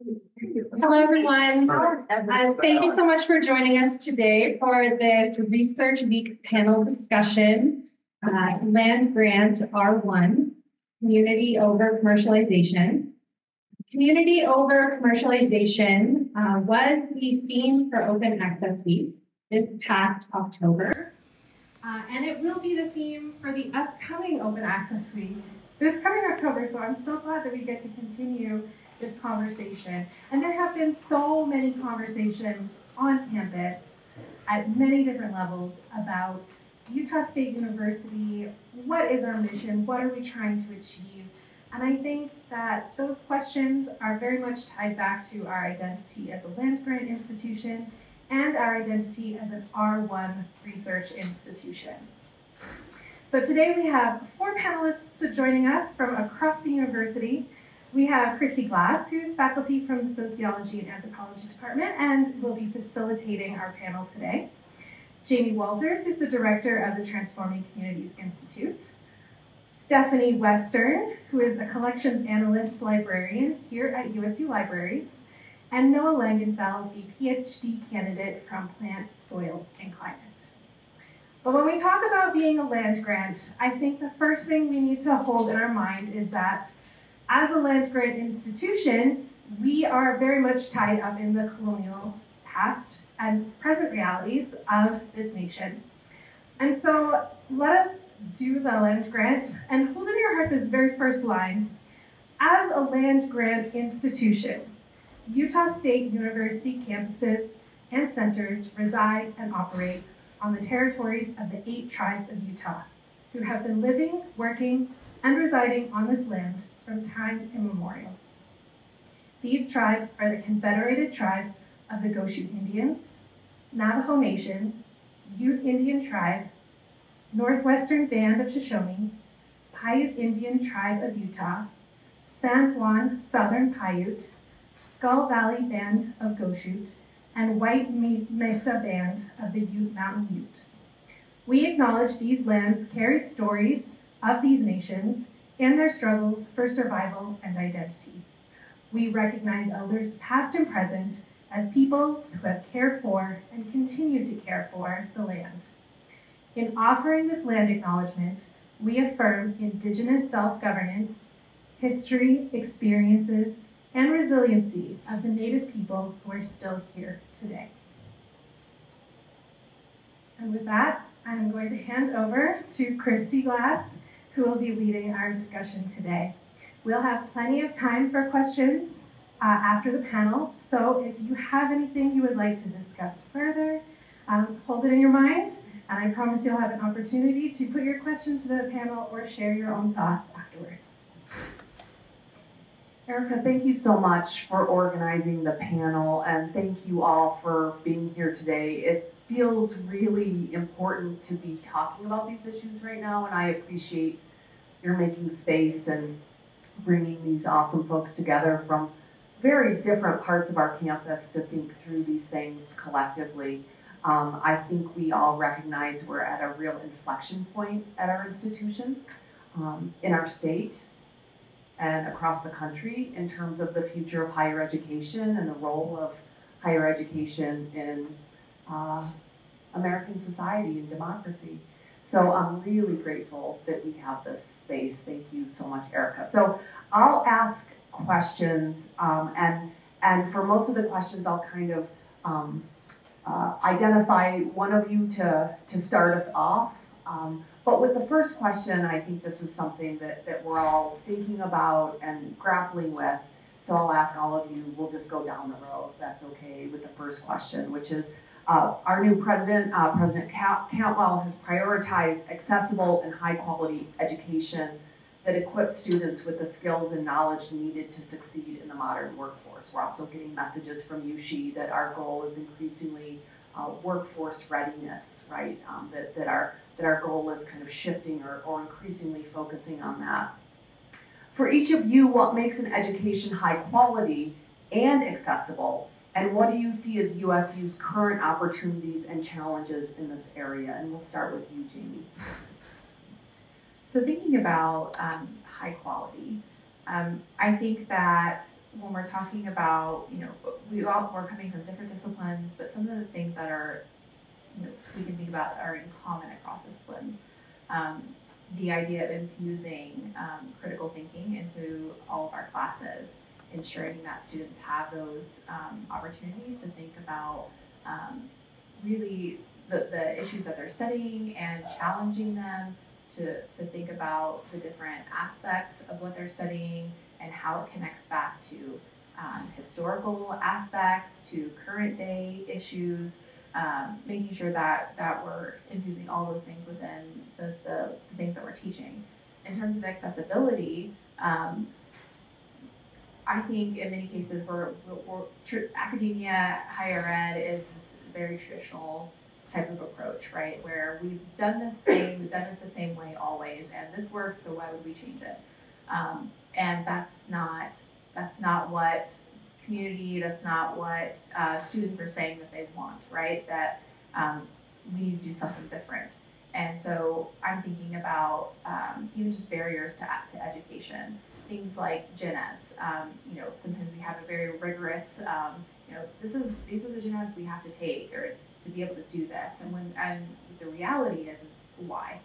Hello, everyone. Uh, thank you so much for joining us today for this Research Week panel discussion. Uh, land grant R1, community over commercialization. Community over commercialization uh, was the theme for Open Access Week this past October. Uh, and it will be the theme for the upcoming Open Access Week this coming October. So I'm so glad that we get to continue this conversation. And there have been so many conversations on campus at many different levels about Utah State University, what is our mission, what are we trying to achieve? And I think that those questions are very much tied back to our identity as a land grant institution and our identity as an R1 research institution. So today we have four panelists joining us from across the university. We have Christy Glass, who's faculty from the Sociology and Anthropology Department and will be facilitating our panel today. Jayme Walters, who's the director of the Transforming Communities Institute. Stephanie Western, who is a collections analyst librarian here at USU Libraries. And Noah Langenfeld, a PhD candidate from Plant, Soils, and Climate. But when we talk about being a land grant, I think the first thing we need to hold in our mind is that as a land grant institution, we are very much tied up in the colonial past and present realities of this nation. And so let us do the land grant and hold in your heart this very first line. As a land grant institution, Utah State University campuses and centers reside and operate on the territories of the eight tribes of Utah, who have been living, working, and residing on this land from time immemorial. These tribes are the Confederated Tribes of the Goshute Indians, Navajo Nation, Ute Indian Tribe, Northwestern Band of Shoshone, Paiute Indian Tribe of Utah, San Juan Southern Paiute, Skull Valley Band of Goshute, and White Mesa Band of the Ute Mountain Ute. We acknowledge these lands carry stories of these nations and their struggles for survival and identity. We recognize elders past and present as peoples who have cared for and continue to care for the land. In offering this land acknowledgement, we affirm Indigenous self-governance, history, experiences, and resiliency of the Native people who are still here today. And with that, I'm going to hand over to Christy Glass, who will be leading our discussion today. We'll have plenty of time for questions uh, after the panel, so if you have anything you would like to discuss further, um, hold it in your mind, and I promise you'll have an opportunity to put your question to the panel or share your own thoughts afterwards. Erica, thank you so much for organizing the panel and thank you all for being here today. It feels really important to be talking about these issues right now and I appreciate your making space and bringing these awesome folks together from very different parts of our campus to think through these things collectively. Um, I think we all recognize we're at a real inflection point at our institution, um, in our state, and across the country in terms of the future of higher education and the role of higher education in uh, American society and democracy. So I'm really grateful that we have this space. Thank you so much, Erica. So I'll ask questions, um, and and for most of the questions, I'll kind of um, uh, identify one of you to to start us off. Um, but with the first question, I think this is something that, that we're all thinking about and grappling with. So I'll ask all of you, we'll just go down the road, that's okay, with the first question, which is uh, our new president, uh, President Cantwell, has prioritized accessible and high quality education that equips students with the skills and knowledge needed to succeed in the modern workforce. We're also getting messages from USHE that our goal is increasingly uh, workforce readiness, right? Um, that, that our that our goal is kind of shifting or, or increasingly focusing on that. For each of you, what makes an education high quality and accessible, and what do you see as USU's current opportunities and challenges in this area? And we'll start with you, Jayme. So thinking about um, high quality, Um, I think that when we're talking about, you know, we all, we're coming from different disciplines, but some of the things that are, you know, we can think about are in common across disciplines. Um, the idea of infusing um, critical thinking into all of our classes, ensuring that students have those um, opportunities to think about um, really the, the issues that they're studying and challenging them to, to think about the different aspects of what they're studying and how it connects back to um, historical aspects, to current day issues, um, making sure that, that we're infusing all those things within the, the, the things that we're teaching. In terms of accessibility, um, I think in many cases tr- academia, higher ed is very traditional type of approach, right? Where we've done this thing, we've done it the same way always, and this works, so why would we change it? Um, and that's not that's not what community, that's not what uh, students are saying that they want, right? That um, we need to do something different. And so I'm thinking about um, even just barriers to, to education, things like gen eds. Um, you know, sometimes we have a very rigorous, um, you know, this is these are the gen eds we have to take, or to be able to do this. And when and the reality is, is why.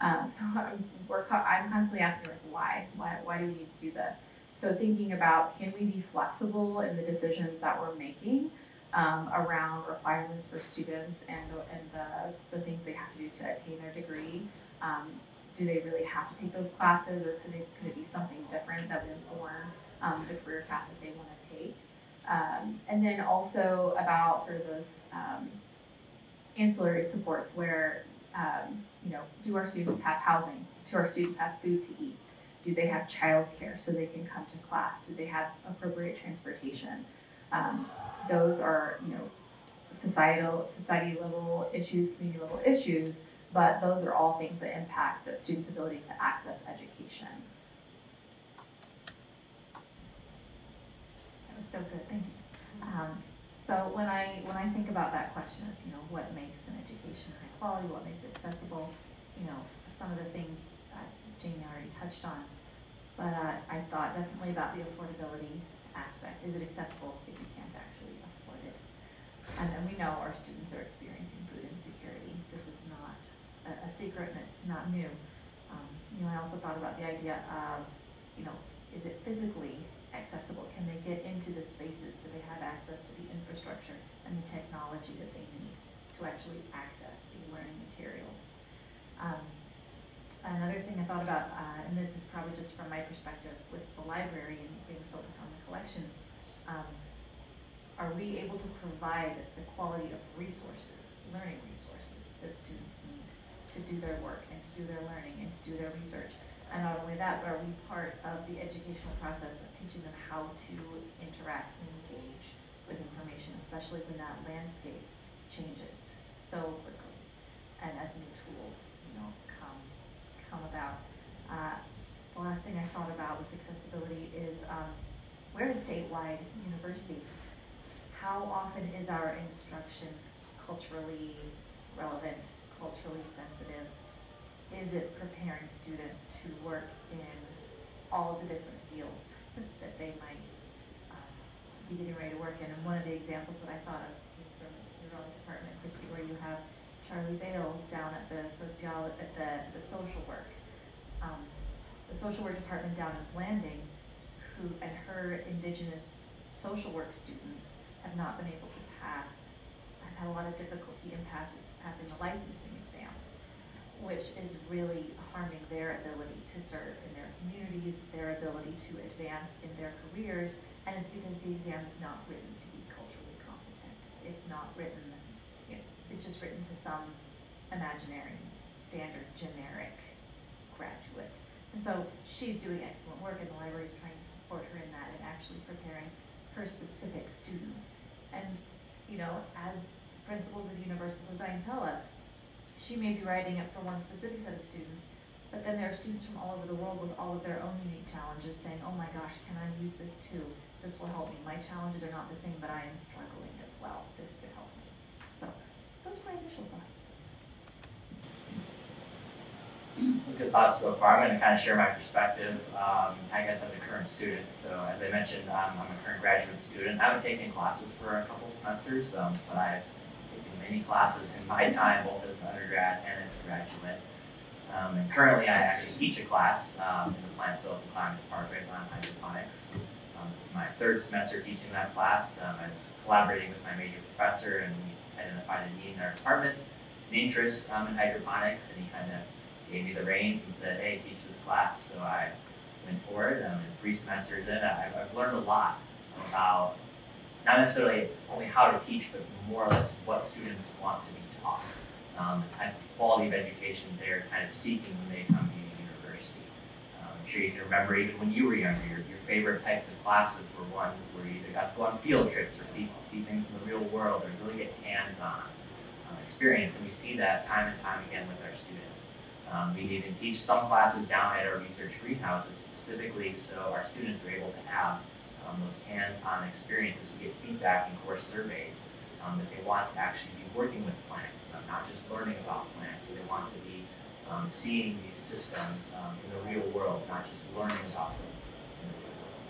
Um, so I'm, we're, I'm constantly asking like why, why, why do we need to do this? So thinking about can we be flexible in the decisions that we're making um, around requirements for students and the, and the, the things they have to do to attain their degree. Um, do they really have to take those classes, or could, they, could it be something different that would inform um, the career path that they want to take? Um, and then also about sort of those um, ancillary supports where, um, you know, do our students have housing? Do our students have food to eat? Do they have childcare so they can come to class? Do they have appropriate transportation? Um, those are, you know, societal, society level issues, community level issues, but those are all things that impact the student's ability to access education. That was so good, thank you. Um, so when I when I think about that question of you know what makes an education high quality, what makes it accessible, you know some of the things uh, Jayme already touched on, but uh, I thought definitely about the affordability aspect. Is it accessible if you can't actually afford it? And then we know our students are experiencing food insecurity. A, a secret and it's not new. Um, you know, I also thought about the idea of, you know, is it physically accessible? Can they get into the spaces? Do they have access to the infrastructure and the technology that they need to actually access these learning materials? Um, another thing I thought about, uh, and this is probably just from my perspective with the library and being focused on the collections, um, are we able to provide the quality of resources, learning resources that students need to do their work and to do their learning and to do their research? And not only that, but are we part of the educational process of teaching them how to interact and engage with information, especially when that landscape changes so quickly and as new tools, you know, come come about. Uh, the last thing I thought about with accessibility is um, we're a statewide university. How often is our instruction culturally relevant, culturally sensitive? Is it preparing students to work in all the different fields that they might um, be getting ready to work in? And one of the examples that I thought of from your own department, Christy, where you have Charlie Bales down at the social at the, the social work, um, the social work department down in Blanding, who and her indigenous social work students have not been able to pass, had a lot of difficulty in passes, passing the licensing exam, which is really harming their ability to serve in their communities, their ability to advance in their careers, and it's because the exam is not written to be culturally competent. It's not written, you know, it's just written to some imaginary, standard, generic graduate. And so she's doing excellent work, and the library is trying to support her in that and actually preparing her specific students. And, you know, as principles of universal design tell us, she may be writing it for one specific set of students, but then there are students from all over the world with all of their own unique challenges saying, oh my gosh, can I use this too? This will help me. My challenges are not the same, but I am struggling as well. This could help me. So, those are my initial thoughts. good thoughts so far. I'm going to kind of share my perspective, um, I guess, as a current student. So, as I mentioned, um, I'm a current graduate student. I haven't taken classes for a couple semesters, um, but I've many classes in my time, both as an undergrad and as a graduate. Um, and currently, I actually teach a class um, in the Plant Soils and Climate Department on hydroponics. Um, it's my third semester teaching that class. Um, I was collaborating with my major professor, and we identified a need in our department, an interest um, in hydroponics, and he kind of gave me the reins and said, "Hey, teach this class." So I went for it. Um, and three semesters in, I, I've learned a lot about not necessarily only how to teach, but more or less what students want to be taught. Um, the type of quality of education they're kind of seeking when they come to university. Um, I'm sure you can remember even when you were younger, your, your favorite types of classes were ones where you either got to go on field trips or see see things in the real world or really get hands-on um, experience. And we see that time and time again with our students. Um, we even teach some classes down at our research greenhouses specifically so our students are able to have um, those hands-on experiences. We get feedback in course surveys um, that they want to actually be working with plants, um, not just learning about plants, they want to be um, seeing these systems um, in the real world, not just learning about them. in the real world.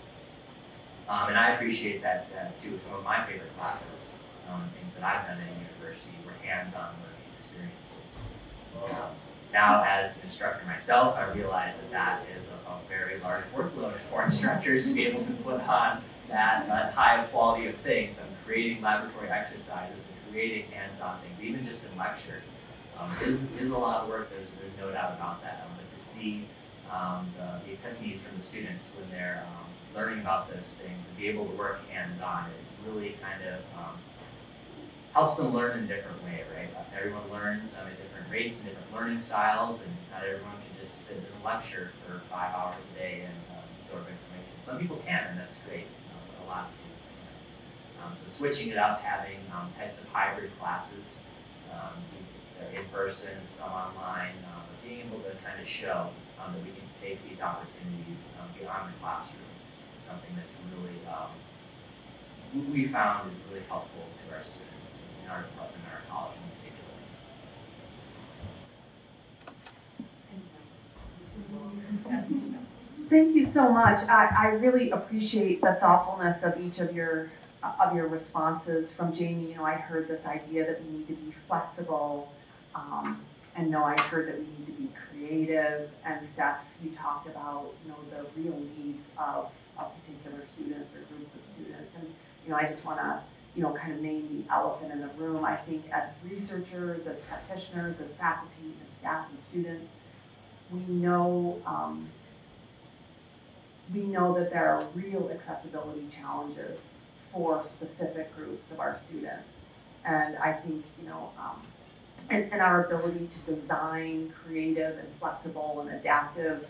Um, and I appreciate that, that too. Some of my favorite classes, um, things that I've done at university, were hands-on learning experiences. Um, now, as an instructor myself, I realize that that is a, a very large workload for instructors to be able to put on that, that high quality of things. I'm creating laboratory exercises and creating hands-on things, even just in lecture. Um, is, is a lot of work. There's, there's no doubt about that. Um, but to see um, the, the epiphanies from the students when they're um, learning about those things, to be able to work hands-on, it really kind of um, helps them learn in a different way, right? Everyone learns at different rates and different learning styles, and not everyone can just sit in a lecture for five hours a day and um, absorb information. Some people can, and that's great. A lot of students can. Um, so switching it up, having um, types of hybrid classes, um, in person, some online, being able to kind of show that we can take these opportunities beyond the classroom is something that's really we- we found is really helpful to our students in our our college in particular. Thank you so much. I, I really appreciate the thoughtfulness of each of your, of your responses. From Jayme, you know, I heard this idea that we need to be flexible. Um, and Noah, I heard that we need to be creative. And Steph, you talked about, you know, the real needs of, of particular students or groups of students. And, you know, I just wanna, you know, kind of name the elephant in the room. I think as researchers, as practitioners, as faculty and staff and students, we know, um, we know that there are real accessibility challenges for specific groups of our students. And I think, you know, um, and, and our ability to design creative and flexible and adaptive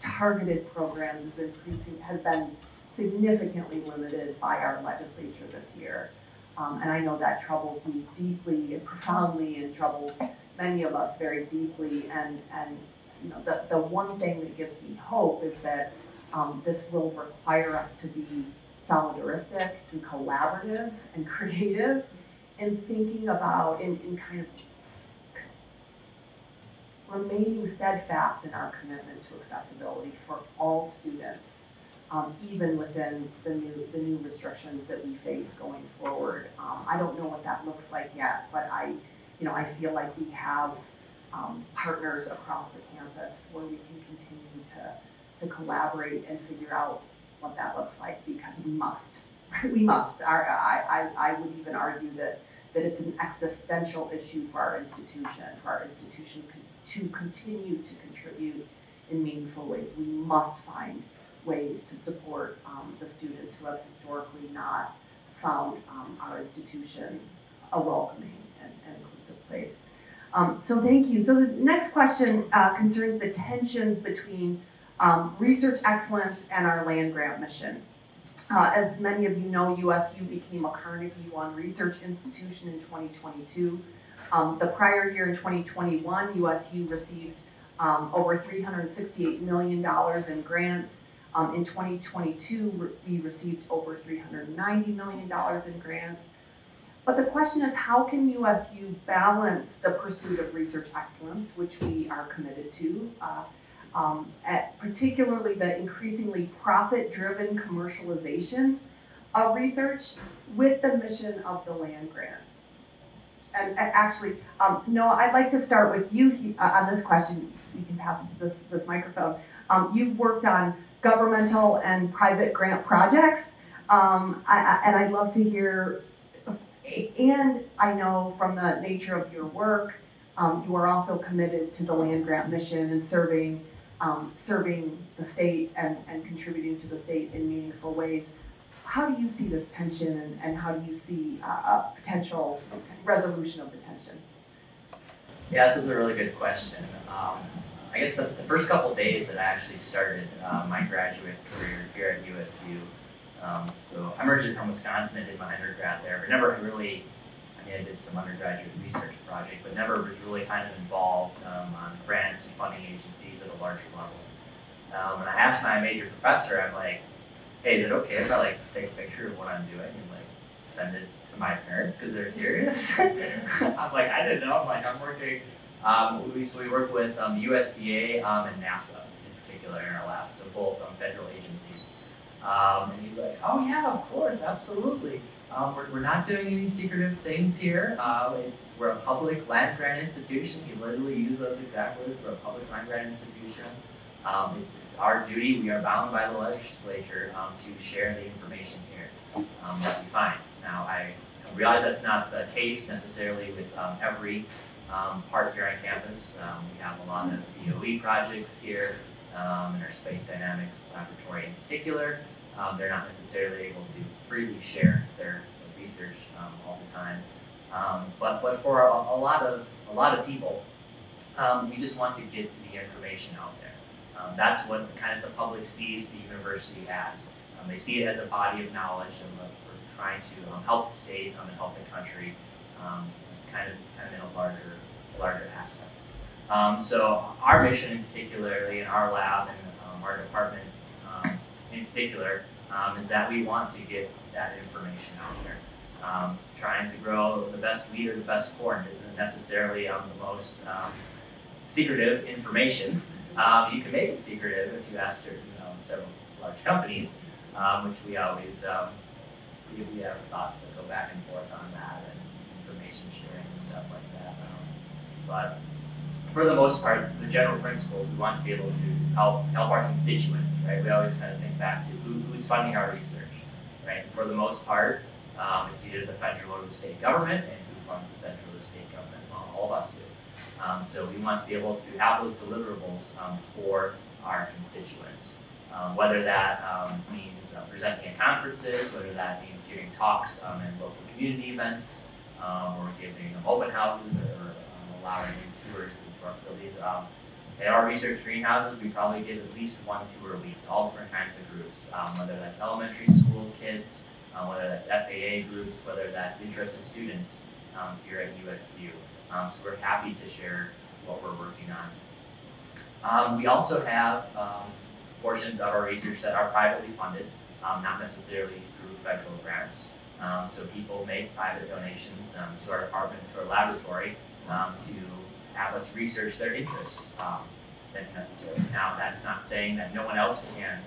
targeted programs is increasing, has been significantly limited by our legislature this year. Um, and I know that troubles me deeply and profoundly and troubles many of us very deeply. And, and you know, the, the one thing that gives me hope is that um, this will require us to be solidaristic and collaborative and creative in thinking about, in, in kind of remaining steadfast in our commitment to accessibility for all students, um, even within the new, the new restrictions that we face going forward. Um, I don't know what that looks like yet, but I, you know, I feel like we have um, partners across the campus where we can continue to, to collaborate and figure out what that looks like because we must. We must. Our, I, I, I would even argue that, that it's an existential issue for our institution, for our institution to continue to contribute in meaningful ways. We must find ways to support um, the students who have historically not found um, our institution a welcoming and, and inclusive place. Um, so thank you. So the next question uh, concerns the tensions between um, research excellence and our land grant mission. Uh, as many of you know, USU became a Carnegie One research institution in 2022. Um, the prior year in 2021, USU received um, over $368 million in grants. Um, in 2022, we received over $390 million in grants. But the question is, how can USU balance the pursuit of research excellence, which we are committed to, uh, um, at particularly the increasingly profit-driven commercialization of research with the mission of the land grant? And, and actually, um, Noah, I'd like to start with you uh, on this question. You can pass this, this microphone. Um, you've worked on governmental and private grant projects. Um, I, I, and I'd love to hear, and I know from the nature of your work, um, you are also committed to the land grant mission and serving, um, serving the state and, and contributing to the state in meaningful ways. How do you see this tension and, and how do you see uh, a potential resolution of the tension? Yeah, this is a really good question. I guess the, the first couple days that I actually started uh, my graduate career here at USU, um, so I'm originally from Wisconsin. I did my undergrad there, but never really. I mean, I did some undergraduate research project, but never was really kind of involved um, on grants and funding agencies at a larger level. Um, and I asked my major professor, I'm like, "Hey, is it okay if I like take a picture of what I'm doing and like send it to my parents because they're curious?" I'm like, I didn't know. I'm like, I'm working. Um, we, so we work with um, USDA um, and NASA in particular in our lab, so both um, federal agencies. Um, and he's like, oh yeah, of course, absolutely. Um, we're, we're not doing any secretive things here. Uh, it's we're a public land grant institution. He literally used those exact words. We're a public land grant institution. It's, it's our duty. We are bound by the legislature to share the information here that we find. Now, I realize that's not the case necessarily with every um, part here on campus. Um, we have a lot of DOE projects here um, in our space dynamics laboratory in particular. Um, they're not necessarily able to freely share their research um, all the time. Um, but, but for a, a lot of a lot of people, we just want to get the information out there. That's what kind of the public sees the university as. They see it as a body of knowledge, and we're trying to help the state and help the country, kind of kind of in a larger larger aspect. Um, so our mission, in particularly in our lab and um, our department um, in particular, um, is that we want to get that information out there. Um, trying to grow the best wheat or the best corn isn't necessarily the most um, secretive information. You can make it secretive if you ask certain several large companies, which we always we, we have thoughts that go back and forth on that and information sharing and stuff like that. But for the most part, the general principles we want to be able to help help our constituents, right? We always kind of think back to who, who's funding our research, right? For the most part, um, it's either the federal or the state government, and who funds the federal or the state government? Well, all of us do. Um, so we want to be able to have those deliverables um, for our constituents, um, whether that um, means uh, presenting at conferences, whether that means giving talks um, in local community events, um, or giving open houses, or allowing tours into our facilities. Um, at our research greenhouses, we probably give at least one tour a week to all different kinds of groups, um, whether that's elementary school kids, uh, whether that's FFA groups, whether that's interested students um, here at USU. Um, so we're happy to share what we're working on. Um, we also have um, portions of our research that are privately funded, um, not necessarily through federal grants. So people make private donations to our department, to our laboratory, um, to have us research their interests um, than necessarily. Now, that's not saying that no one else can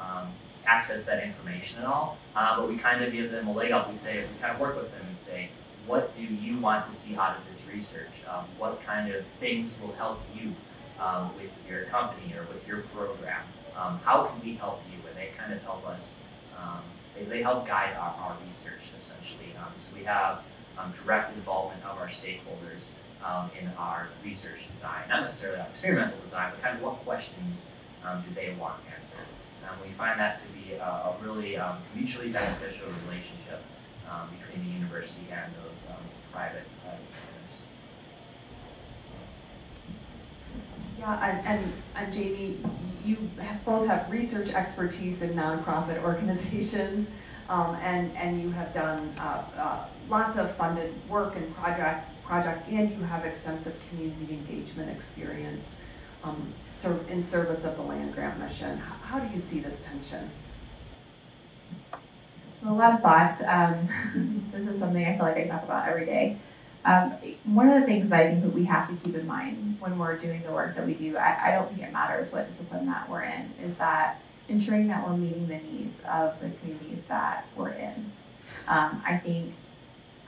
um, access that information at all, uh, but we kind of give them a leg up. We say, we kind of work with them and say, what do you want to see out of this research? Um, what kind of things will help you um, with your company or with your program? Um, how can we help you? And they kind of help us, um, they, they help guide our, our research essentially. Um, so we have um, direct involvement of our stakeholders um, in our research design, not necessarily our experimental design, but kind of what questions um, do they want answered. Um, we find that to be a, a really um, mutually beneficial relationship um, between the university and those um, private, centers. Yeah, and, and, and Jayme, you both have research expertise in nonprofit organizations, um, and, and you have done, uh, uh, lots of funded work and project, projects, and you have extensive community engagement experience, um, in service of the land grant mission. How, how do you see this tension? A lot of thoughts. Um, this is something I feel like I talk about every day. Um, one of the things I think that we have to keep in mind when we're doing the work that we do, I, I don't think it matters what discipline that we're in, is that ensuring that we're meeting the needs of the communities that we're in. Um, I think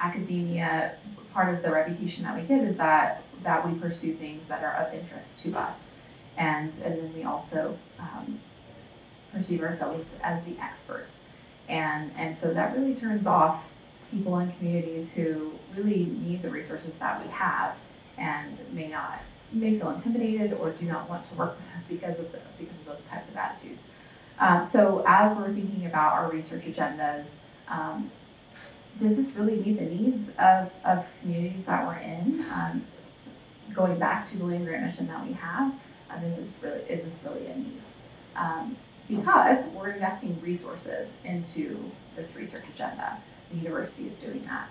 academia, part of the reputation that we get is that that we pursue things that are of interest to us, and and then we also um, perceive ourselves as the experts, and and so that really turns off people in communities who really need the resources that we have and may not may feel intimidated or do not want to work with us because of the, because of those types of attitudes. Um, so as we're thinking about our research agendas, um, does this really meet the needs of, of communities that we're in? Um, going back to the land grant mission that we have, um, is this really is this really a need? Um, because we're investing resources into this research agenda. The university is doing that.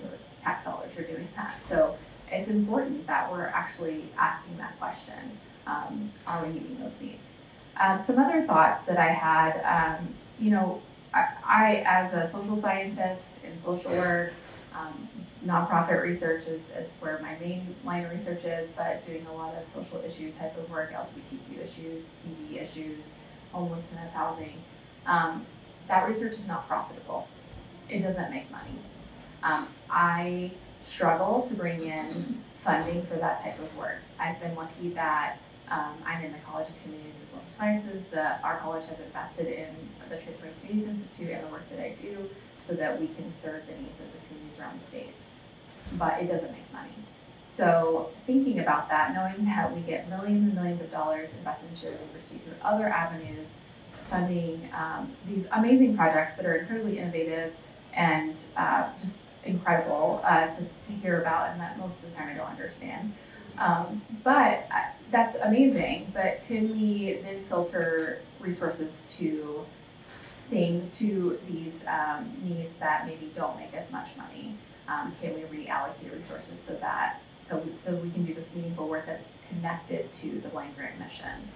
The tax dollars are doing that. So it's important that we're actually asking that question. Um, are we meeting those needs? Um, some other thoughts that I had, um, you know, I, I, as a social scientist in social work, um, nonprofit research is, is where my main line of research is, but doing a lot of social issue type of work, LGBTQ issues, DV issues, homelessness, housing. Um, that research is not profitable. It doesn't make money. Um, I struggle to bring in funding for that type of work. I've been lucky that um, I'm in the College of Humanities and Social Sciences. The, our college has invested in the Transforming Communities Institute and the work that I do so that we can serve the needs of the communities around the state. But it doesn't make money. So thinking about that, knowing that we get millions and millions of dollars invested into university through other avenues, funding um, these amazing projects that are incredibly innovative and uh, just incredible uh, to, to hear about and that most of the time I don't understand. Um, but uh, that's amazing, but can we then filter resources to things, to these um, needs that maybe don't make as much money? Um, can we reallocate resources so that so we, so we can do this meaningful work that's connected to the land grant mission?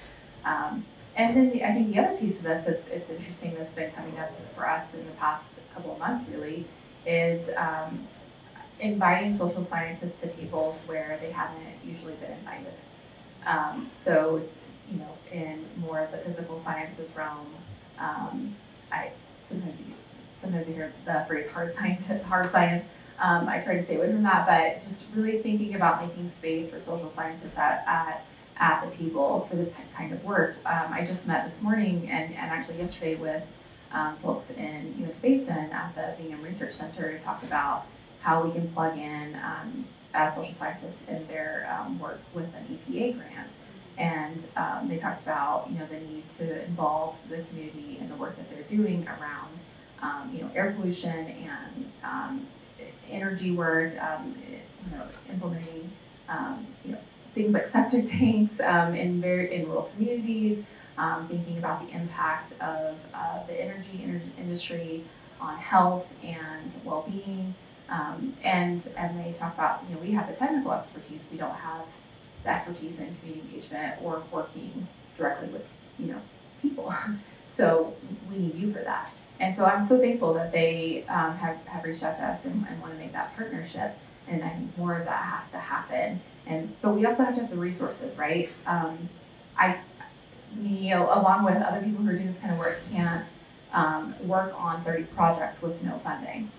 Um, and then the, I think the other piece of this that's it's interesting that's been coming up for us in the past couple of months really is um, inviting social scientists to tables where they haven't usually been invited. Um, so, you know, in more of the physical sciences realm, um, I sometimes use, sometimes I hear the phrase hard science, hard science. Um, I try to stay away from that, but just really thinking about making space for social scientists at, at, at the table for this kind of work. Um, I just met this morning and, and actually yesterday with um, folks in Uinta Basin at the Bingham Research Center to talk about how we can plug in um, as social scientists in their um, work with an EPA grant. And um, they talked about you know the need to involve the community in the work that they're doing around um, you know air pollution and um, energy work, um, you know implementing you know things like septic tanks in very in rural communities. Thinking about the impact of uh, the energy, energy industry on health and well-being, um, and and they talk about you know we have the technical expertise, we don't have the expertise in community engagement or working directly with you know people. so we need you for that. And so I'm so thankful that they um, have, have reached out to us and, and want to make that partnership. And I think more of that has to happen. And but we also have to have the resources, right? Um, I me, along with other people who are doing this kind of work, can't um, work on 30 projects with no funding.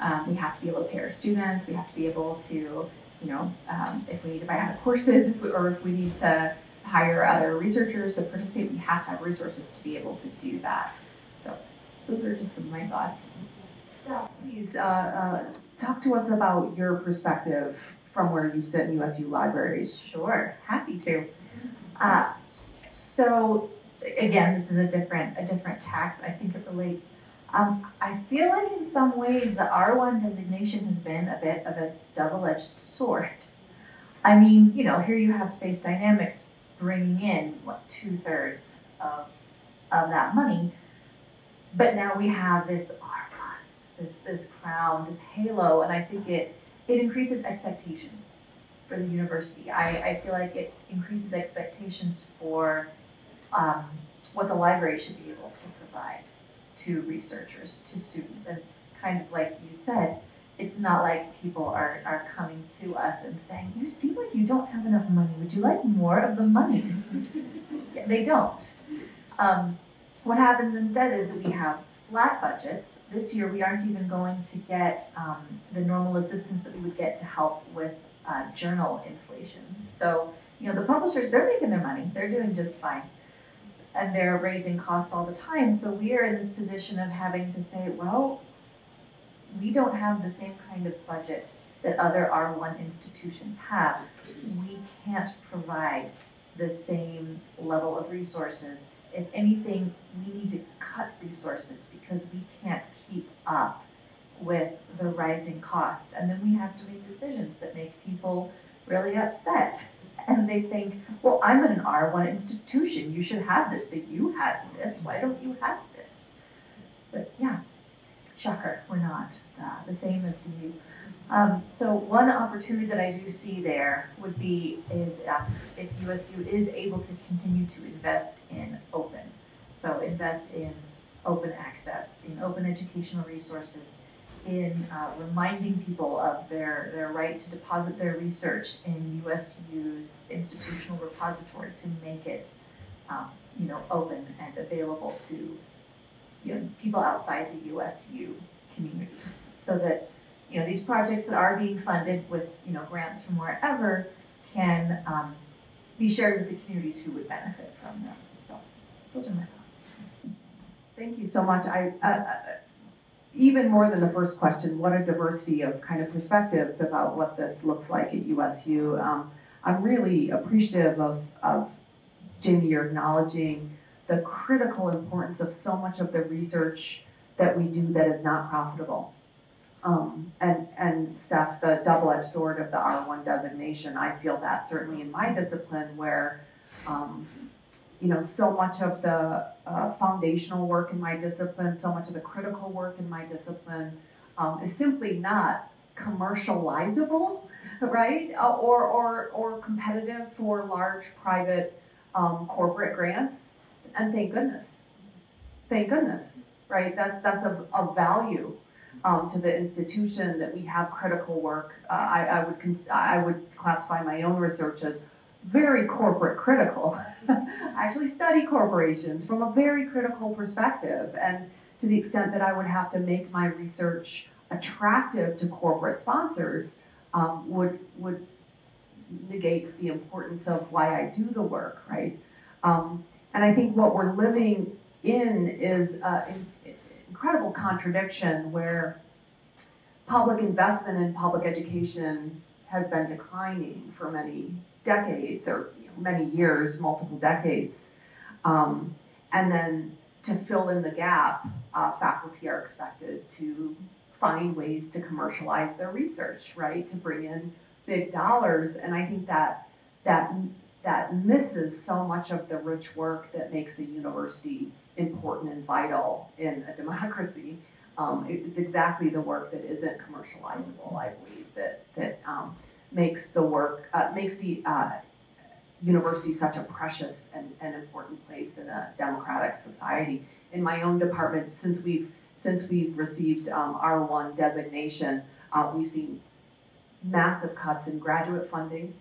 Um, we have to be able to pay our students. We have to be able to, you know, um, if we need to buy other courses, if we, or if we need to hire other researchers to participate, we have to have resources to be able to do that. So those are just some of my thoughts. So please uh, uh, talk to us about your perspective from where you sit in USU libraries. Sure, happy to. Uh, so again, this is a different a different tact. I think it relates. Um, I feel like in some ways the R1 designation has been a bit of a double-edged sword. I mean, you know, here you have Space Dynamics bringing in what two thirds of of that money, but now we have this R1, this this crown, this halo, and I think it it increases expectations for the university. I, I feel like it increases expectations for um, what the library should be able to provide to researchers, to students, and kind of like you said, it's not like people are, are coming to us and saying, you seem like you don't have enough money. Would you like more of the money? Yeah, they don't. Um, what happens instead is that we have flat budgets. This year, we aren't even going to get um, the normal assistance that we would get to help with uh, journal inflation. So, you know, the publishers, they're making their money, they're doing just fine. And they're raising costs all the time. So, we are in this position of having to say, well, we don't have the same kind of budget that other R1 institutions have. We can't provide the same level of resources. If anything, we need to cut resources because we can't keep up with the rising costs. And then we have to make decisions that make people really upset. And they think, well, I'm in an R1 institution. You should have this, but you has this. Why don't you have this? But yeah, shocker, we're not uh, the same as the U. Um, so one opportunity that I do see there would be is uh, if USU is able to continue to invest in open. So invest in open access, in open educational resources, in uh, reminding people of their, their right to deposit their research in USU's institutional repository to make it, um, you know, open and available to you know, people outside the USU community. So that, you know, these projects that are being funded with, you know, grants from wherever can um, be shared with the communities who would benefit from them. So those are my thoughts. Thank you so much. I, uh, uh, even more than the first question, what a diversity of kind of perspectives about what this looks like at USU. Um, I'm really appreciative of, of Jayme, you're acknowledging the critical importance of so much of the research that we do that is not profitable. Um, and, and Steph, the double-edged sword of the R1 designation, I feel that certainly in my discipline where, um, you know, so much of the uh, foundational work in my discipline, so much of the critical work in my discipline um, is simply not commercializable, right? Uh, or, or, or competitive for large private um, corporate grants. And thank goodness. Thank goodness, right? That's, that's of, of value um, to the institution that we have critical work. Uh, I, I would I would classify my own research as very corporate critical. I actually study corporations from a very critical perspective, and to the extent that I would have to make my research attractive to corporate sponsors, um, would would negate the importance of why I do the work, right? Um, and I think what we're living in is uh, incredible contradiction where public investment in public education has been declining for many decades or you know, many years, multiple decades. Um, and then to fill in the gap, uh, faculty are expected to find ways to commercialize their research, right? To bring in big dollars. And I think that that that misses so much of the rich work that makes a university important and vital in a democracy. Um, it, it's exactly the work that isn't commercializable, I believe, that, that um, makes the work, uh, makes the uh, university such a precious and, and important place in a democratic society. In my own department, since we've since we've received um, R1 designation, uh, we've seen massive cuts in graduate funding,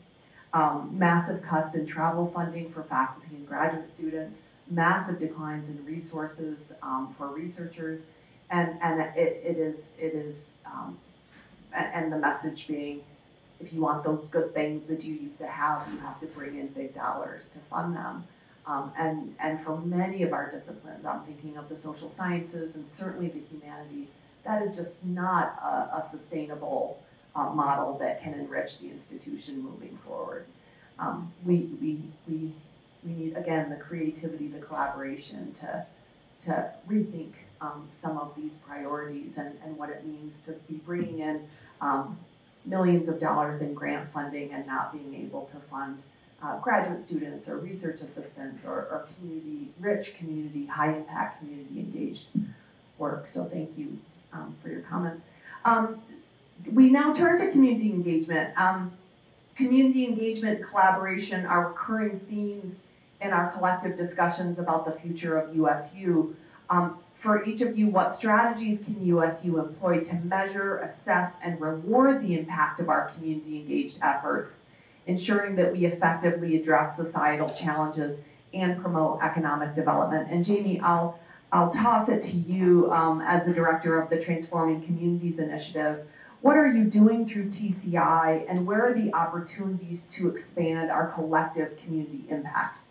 um, massive cuts in travel funding for faculty and graduate students, massive declines in resources um, for researchers, and and it, it is it is um, and, and the message being, if you want those good things that you used to have, you have to bring in big dollars to fund them. Um, and and for many of our disciplines, I'm thinking of the social sciences and certainly the humanities. That is just not a, a sustainable uh, model that can enrich the institution moving forward. Um, we, we, we we need again the creativity, the collaboration to to rethink um, some of these priorities and, and what it means to be bringing in um, millions of dollars in grant funding and not being able to fund uh, graduate students or research assistants or, or community rich community high impact community engaged work. So thank you um, for your comments. Um, we now turn to community engagement. Um, community engagement, collaboration are recurring themes in our collective discussions about the future of USU. Um, for each of you, what strategies can USU employ to measure, assess, and reward the impact of our community engaged efforts, ensuring that we effectively address societal challenges and promote economic development? And Jayme, I'll I'll toss it to you um, as the director of the Transforming Communities Initiative. What are you doing through TCI, and where are the opportunities to expand our collective community impact?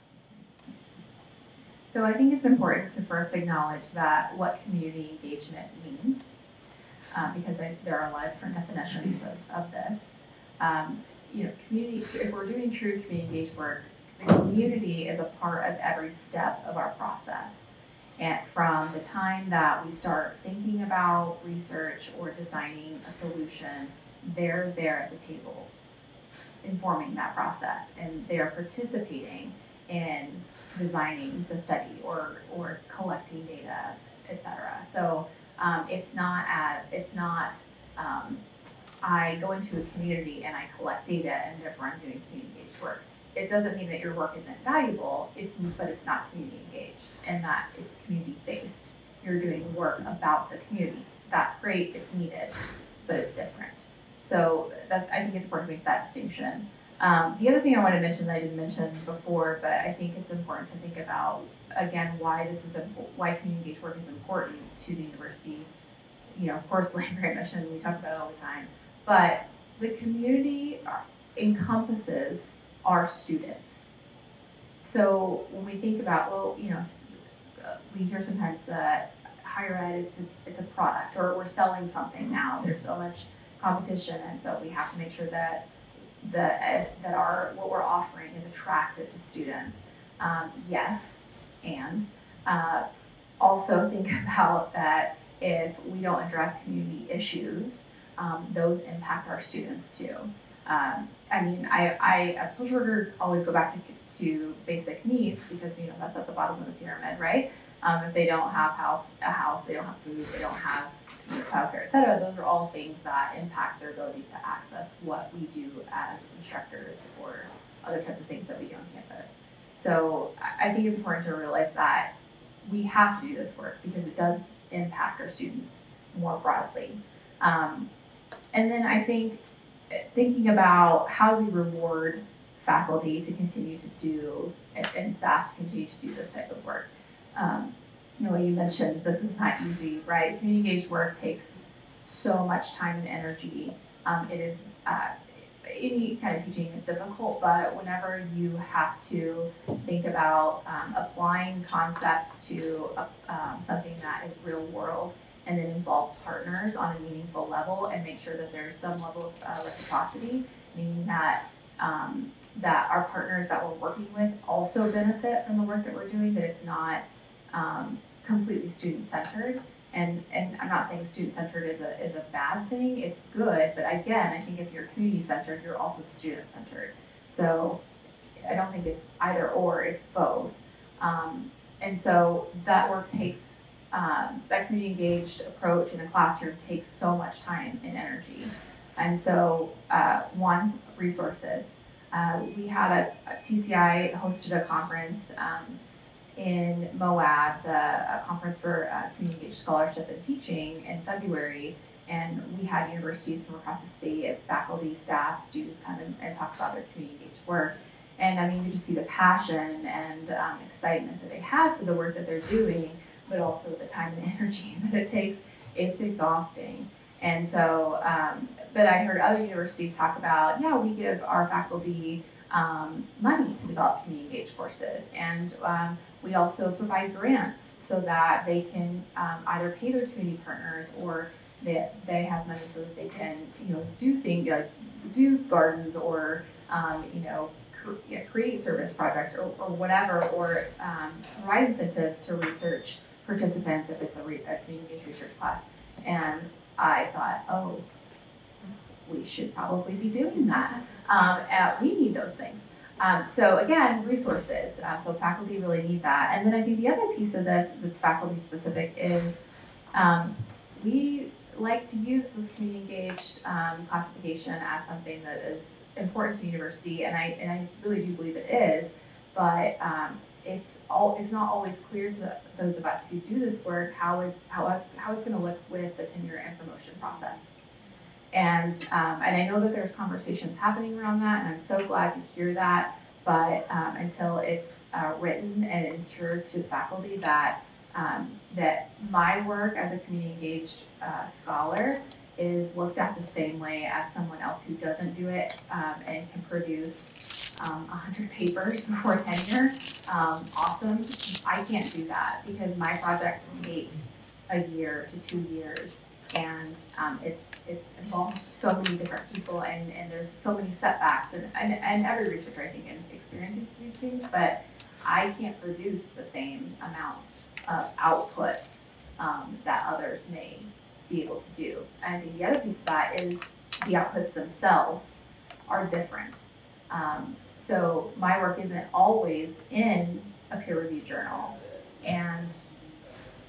So I think it's important to first acknowledge that what community engagement means, uh, because I, there are a lot of different definitions of, of this. Um, you know, community, if we're doing true community engaged work, the community is a part of every step of our process. And from the time that we start thinking about research or designing a solution, they're there at the table informing that process and they're participating in designing the study or, or collecting data, etc. So um, it's not at, it's not, um, I go into a community and I collect data and therefore I'm doing community engaged work. It doesn't mean that your work isn't valuable, it's, but it's not community engaged and that it's community based. You're doing work about the community. That's great, it's needed, but it's different. So that, I think it's important to make that distinction. Um, the other thing I want to mention that I didn't mention before, but I think it's important to think about again why this is a, why community work is important to the university. You know, of course, grant mission we talk about it all the time, but the community encompasses our students. So when we think about well, you know, we hear sometimes that higher ed it's, it's it's a product or we're selling something now. There's so much competition, and so we have to make sure that the ed, that our what we're offering is attractive to students. Um, yes, and uh, also think about that if we don't address community issues, um, those impact our students too. Um, I mean, I, I as social worker always go back to, to basic needs because you know that's at the bottom of the pyramid, right? Um, if they don't have house a house, they don't have food, they don't have childcare, et cetera, those are all things that impact their ability to access what we do as instructors or other types of things that we do on campus. So I think it's important to realize that we have to do this work because it does impact our students more broadly. Um, and then I think thinking about how we reward faculty to continue to do and, and staff to continue to do this type of work. Um, you know, you mentioned this is not easy, right? Community engaged work takes so much time and energy. Um, it is uh, any kind of teaching is difficult, but whenever you have to think about um, applying concepts to um, something that is real world and then involve partners on a meaningful level and make sure that there's some level of uh, reciprocity, meaning that um, that our partners that we're working with also benefit from the work that we're doing, that it's not um, completely student centered. And, and I'm not saying student centered is a, is a bad thing, it's good, but again, I think if you're community centered, you're also student centered. So I don't think it's either or, it's both. Um, and so that work takes, um, that community engaged approach in a classroom takes so much time and energy. And so, uh, one, resources. Uh, we had a, a, TCI hosted a conference um, in Moab, the uh, Conference for uh, Community Scholarship and Teaching in February, and we had universities from across the state, faculty, staff, students come and, and talk about their community engaged work. And I mean, you just see the passion and um, excitement that they have for the work that they're doing, but also the time and energy that it takes. It's exhausting. And so, um, but I heard other universities talk about, yeah, we give our faculty um, money to develop community engaged courses, and um, we also provide grants so that they can um, either pay their community partners or they, they have money so that they can, you know, do things like do gardens or, um, you know, cre- yeah, create service projects or, or whatever, or um, provide incentives to research participants if it's a, a community research class. And I thought, oh, we should probably be doing that. Um, we need those things. Um, so again, resources. Um, so faculty really need that. And then I think the other piece of this that's faculty specific is um, we like to use this community engaged um, classification as something that is important to the university, and I and I really do believe it is. But um, it's all it's not always clear to those of us who do this work how it's how it's how it's going to look with the tenure and promotion process. And um, and I know that there's conversations happening around that, and I'm so glad to hear that. But um, until it's uh, written and ensured to faculty that um, that my work as a community engaged uh, scholar is looked at the same way as someone else who doesn't do it um, and can produce um, 100 papers before tenure. Um, awesome. I can't do that because my projects take a year to two years and um, it's it's involves so many different people and, and there's so many setbacks and, and, and every researcher I think experiences these things but I can't produce the same amount of outputs um, that others may be able to do. And I think the other piece of that is the outputs themselves are different. Um, so my work isn't always in a peer reviewed journal. And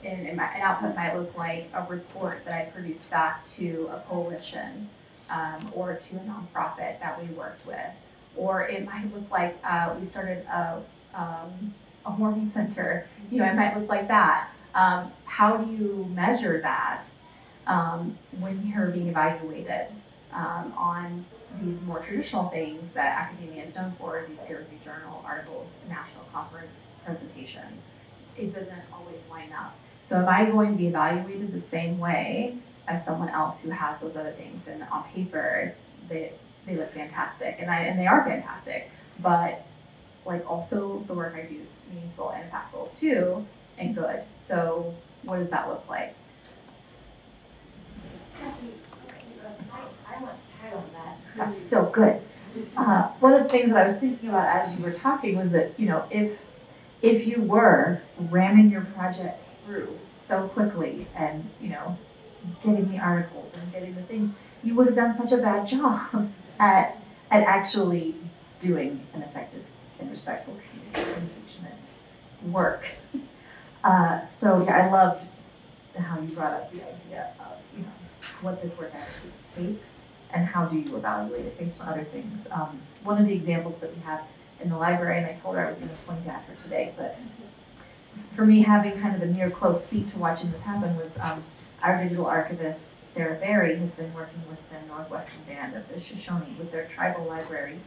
and, my, an output might look like a report that I produced back to a coalition um, or to a nonprofit that we worked with. Or it might look like uh, we started a, um, a warming center. You know, it might look like that. Um, how do you measure that um, when you're being evaluated um, on these more traditional things that academia is known for, these peer-reviewed journal articles, national conference presentations? It doesn't always line up. So am I going to be evaluated the same way as someone else who has those other things? And on paper, they they look fantastic, and I and they are fantastic. But like also the work I do is meaningful and impactful too, and good. So what does that look like? I, I want to tag on that. That's so good. Uh, one of the things that I was thinking about as you were talking was that you know if if you were ramming your projects through so quickly and you know getting the articles and getting the things, you would have done such a bad job at at actually doing an effective and respectful engagement work. Uh, so yeah, I loved how you brought up the idea of you know what this work actually takes and how do you evaluate it based on other things. Um, one of the examples that we have in the library, and I told her I was going to point at her today, but for me, having kind of a near close seat to watching this happen was um, our digital archivist, Sarah Berry, has been working with the Northwestern Band of the Shoshone with their tribal library,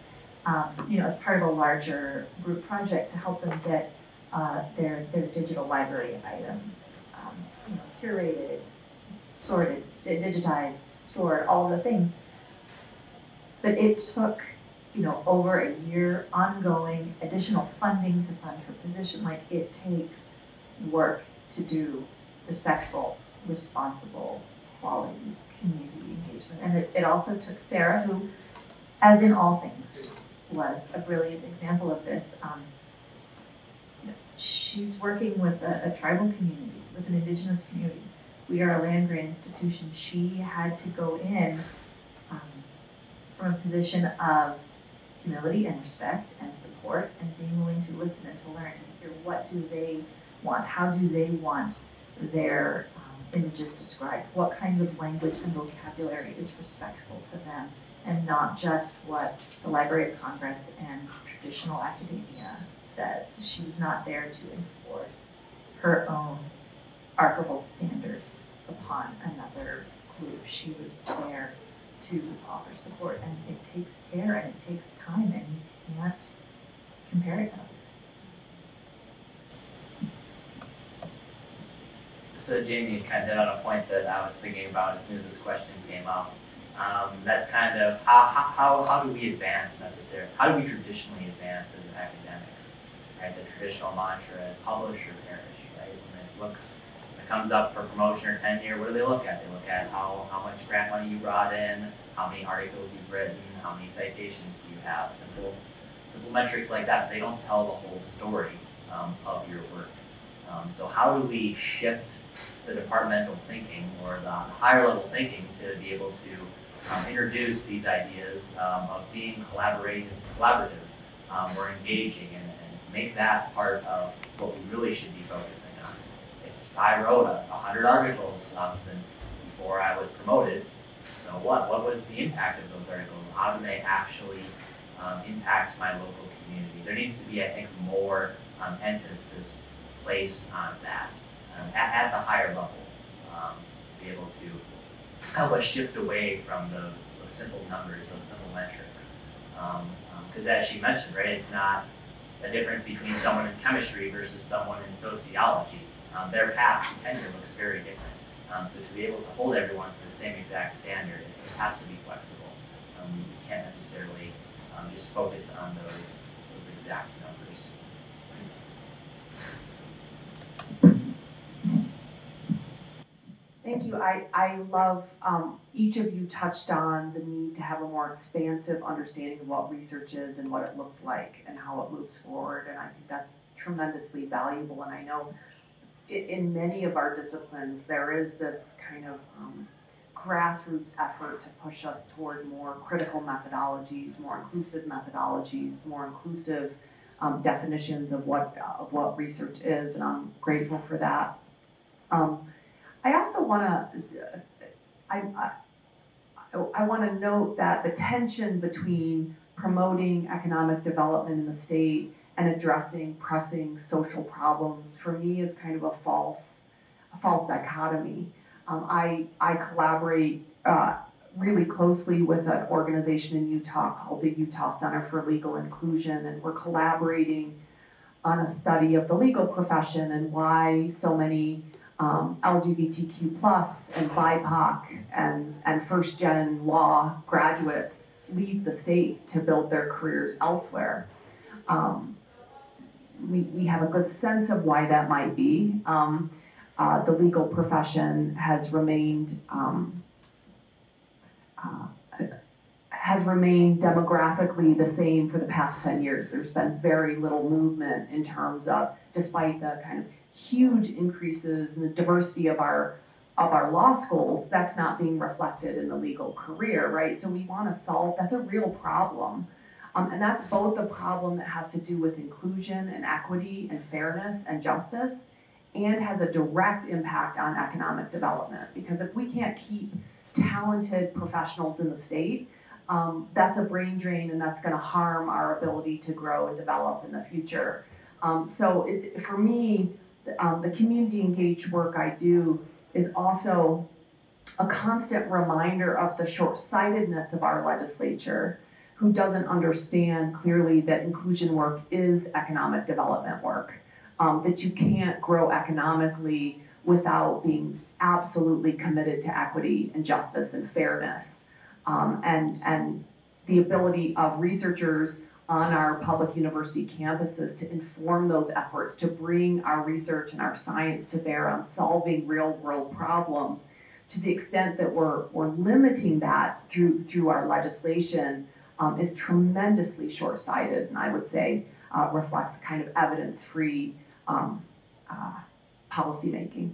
um, you know, as part of a larger group project to help them get uh, their, their digital library items, um, you know, curated, sorted, digitized, stored, all the things. But it took you know, over a year, ongoing additional funding to fund her position. Like it takes work to do respectful, responsible, quality community engagement. And it, it also took Sarah, who, as in all things, was a brilliant example of this. Um, she's working with a, a tribal community, with an indigenous community. We are a land grant institution. She had to go in um, from a position of humility and respect and support and being willing to listen and to learn and hear what do they want, how do they want their um, images described, what kind of language and vocabulary is respectful to them, and not just what the Library of Congress and traditional academia says. She's not there to enforce her own archival standards upon another group. She was there to offer support, and it takes care and it takes time, and you can't compare it to others. So Jayme kind of hit on a point that I was thinking about as soon as this question came up. Um, that's kind of how, how, how do we advance necessarily, how do we traditionally advance as academics, right? The traditional mantra is publish or perish, right? When it looks comes up for promotion or tenure, what do they look at? They look at how, how much grant money you brought in, how many articles you've written, how many citations do you have, simple, simple metrics like that. They don't tell the whole story um, of your work. Um, so how do we shift the departmental thinking or the higher level thinking to be able to um, introduce these ideas um, of being collaborative, collaborative um, or engaging and, and make that part of what we really should be focusing on. I wrote a, hundred articles um, since before I was promoted. So what? What was the impact of those articles? How do they actually um, impact my local community? There needs to be, I think, more um, emphasis placed on that um, at, at the higher level. Um, to be able to help us shift away from those, those simple numbers, those simple metrics. Because as she mentioned, right, it's not a difference between someone in chemistry versus someone in sociology. Um, their path to tenure looks very different. Um, so to be able to hold everyone to the same exact standard, it has to be flexible. Um, can't necessarily um, just focus on those those exact numbers. Thank you. I, I love, um, each of you touched on the need to have a more expansive understanding of what research is and what it looks like and how it moves forward. And I think that's tremendously valuable. And I know in many of our disciplines, there is this kind of, um, grassroots effort to push us toward more critical methodologies, more inclusive methodologies, more inclusive, um, definitions of what, of what research is. And I'm grateful for that. Um, I also want to, I, I, I want to note that the tension between promoting economic development in the state and addressing pressing social problems for me is kind of a false, a false dichotomy. Um, I, I collaborate uh, really closely with an organization in Utah called the Utah Center for Legal Inclusion, and we're collaborating on a study of the legal profession and why so many um, LGBTQ plus and BIPOC and, and first gen law graduates leave the state to build their careers elsewhere. Um, we, we have a good sense of why that might be. Um, uh, the legal profession has remained um, uh, has remained demographically the same for the past 10 years. There's been very little movement in terms of, despite the kind of huge increases in the diversity of our of our law schools, that's not being reflected in the legal career, right? So we want to solve that's a real problem. Um, and that's both a problem that has to do with inclusion and equity and fairness and justice, and has a direct impact on economic development. Because if we can't keep talented professionals in the state, um, that's a brain drain and that's going to harm our ability to grow and develop in the future. Um, so it's for me, um, the community engaged work I do is also a constant reminder of the short-sightedness of our legislature who doesn't understand clearly that inclusion work is economic development work. Um, that you can't grow economically without being absolutely committed to equity and justice and fairness. Um, and and the ability of researchers on our public university campuses to inform those efforts, to bring our research and our science to bear on solving real world problems to the extent that we're, we're limiting that through, through our legislation um, is tremendously short sighted and I would say uh, reflects kind of evidence free um, uh, policymaking.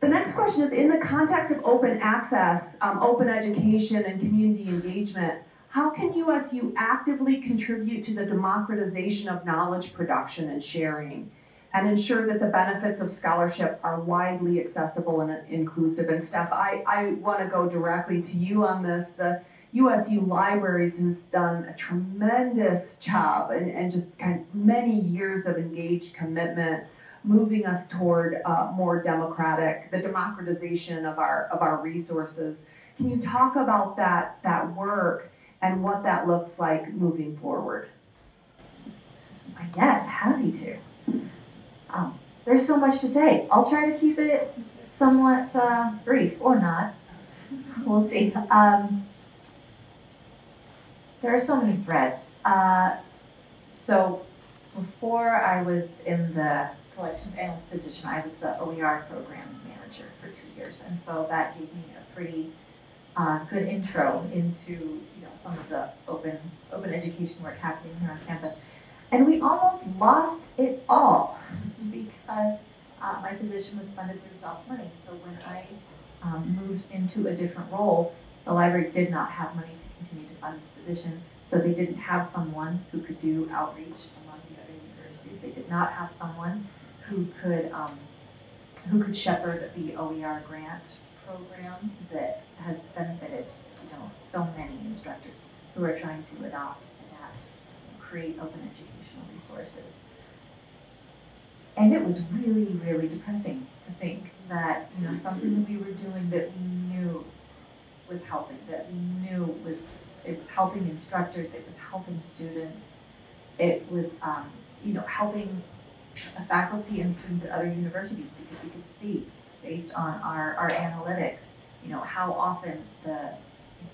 The next question is in the context of open access, um, open education, and community engagement, how can USU actively contribute to the democratization of knowledge production and sharing and ensure that the benefits of scholarship are widely accessible and inclusive? And Steph, I, I want to go directly to you on this. The USU Libraries has done a tremendous job and, and just kind of many years of engaged commitment moving us toward uh, more democratic, the democratization of our of our resources. Can you talk about that that work and what that looks like moving forward? Yes, happy to. Um, there's so much to say. I'll try to keep it somewhat uh, brief or not. We'll see. Um, there are so many threads. Uh, so before I was in the collections analyst position, I was the OER program manager for two years, and so that gave me a pretty uh, good intro into you know some of the open open education work happening here on campus. And we almost lost it all because uh, my position was funded through soft money. So when I um, moved into a different role, the library did not have money to continue to fund position. So they didn't have someone who could do outreach among the other universities. They did not have someone who could um, who could shepherd the OER grant program that has benefited you know so many instructors who are trying to adopt, adapt, create open educational resources. And it was really, really depressing to think that, you know, something that we were doing that we knew was helping, that we knew was, it was helping instructors, it was helping students. It was, um, you know, helping faculty and students at other universities because we could see based on our, our analytics, you know, how often the,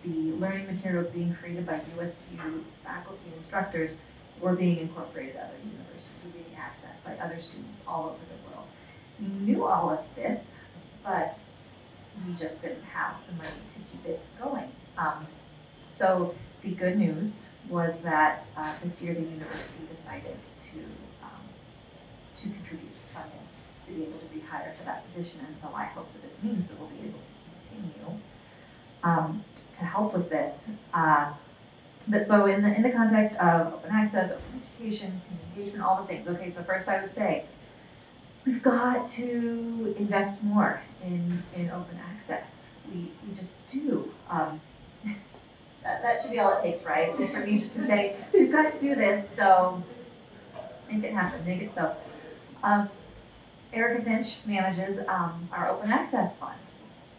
the learning materials being created by USU faculty and instructors were being incorporated at other universities, being accessed by other students all over the world. We knew all of this, but we just didn't have the money to keep it going. Um, so the good news was that uh, this year the university decided to um, to contribute funding to be able to be hired for that position, and so I hope that this means that we'll be able to continue um, to help with this. Uh, but so in the in the context of open access, open education, engagement, all the things. Okay, so first I would say we've got to invest more in in open access. We we just do. Um, that, that should be all it takes, right? Is for me just to say we've got to do this. So make it happen, make it so. Um, Erica Finch manages um, our open access fund,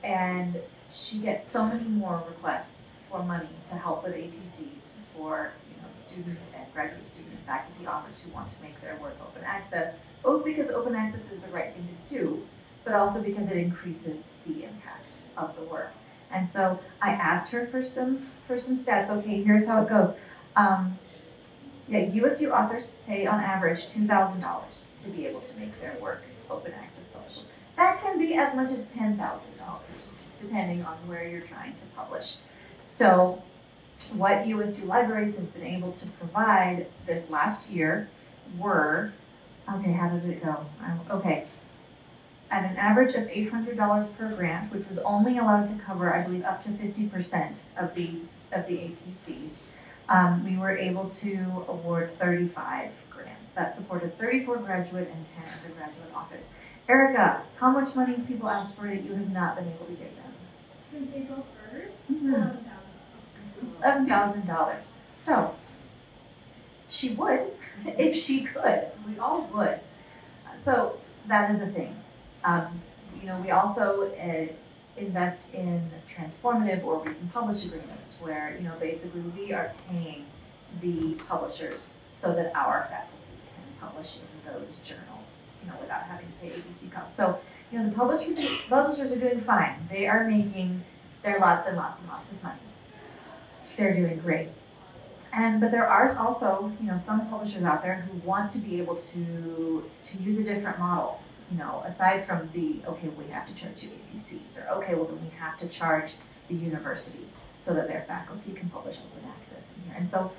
and she gets so many more requests for money to help with APCs for you know student and graduate student and faculty authors who want to make their work open access, both because open access is the right thing to do, but also because it increases the impact of the work. And so I asked her for some for some stats. Okay, here's how it goes. Um, yeah, USU authors pay on average two thousand dollars to be able to make their work open access publishing. That can be as much as ten thousand dollars, depending on where you're trying to publish. So, what USU Libraries has been able to provide this last year were, okay, how did it go? Um, okay, at an average of eight hundred dollars per grant, which was only allowed to cover, I believe, up to fifty percent of the of the APCs. Um, we were able to award thirty-five grants that supported thirty-four graduate and ten undergraduate authors. Erica, how much money have people asked for that you have not been able to give them? Since April first, Mhm. um, Eleven thousand dollars. So she would if she could. We all would. So that is a thing. Um, you know, we also uh, invest in transformative or we can publish agreements where you know basically we are paying the publishers so that our faculty can publish in those journals, you know, without having to pay APC costs. So you know, the publishers publishers are doing fine. They are making their lots and lots and lots of money they're doing great. And but there are also, you know, some publishers out there who want to be able to to use a different model. You know, aside from the okay, we have to charge you APCs, or okay, well then we have to charge the university so that their faculty can publish open access in here. And so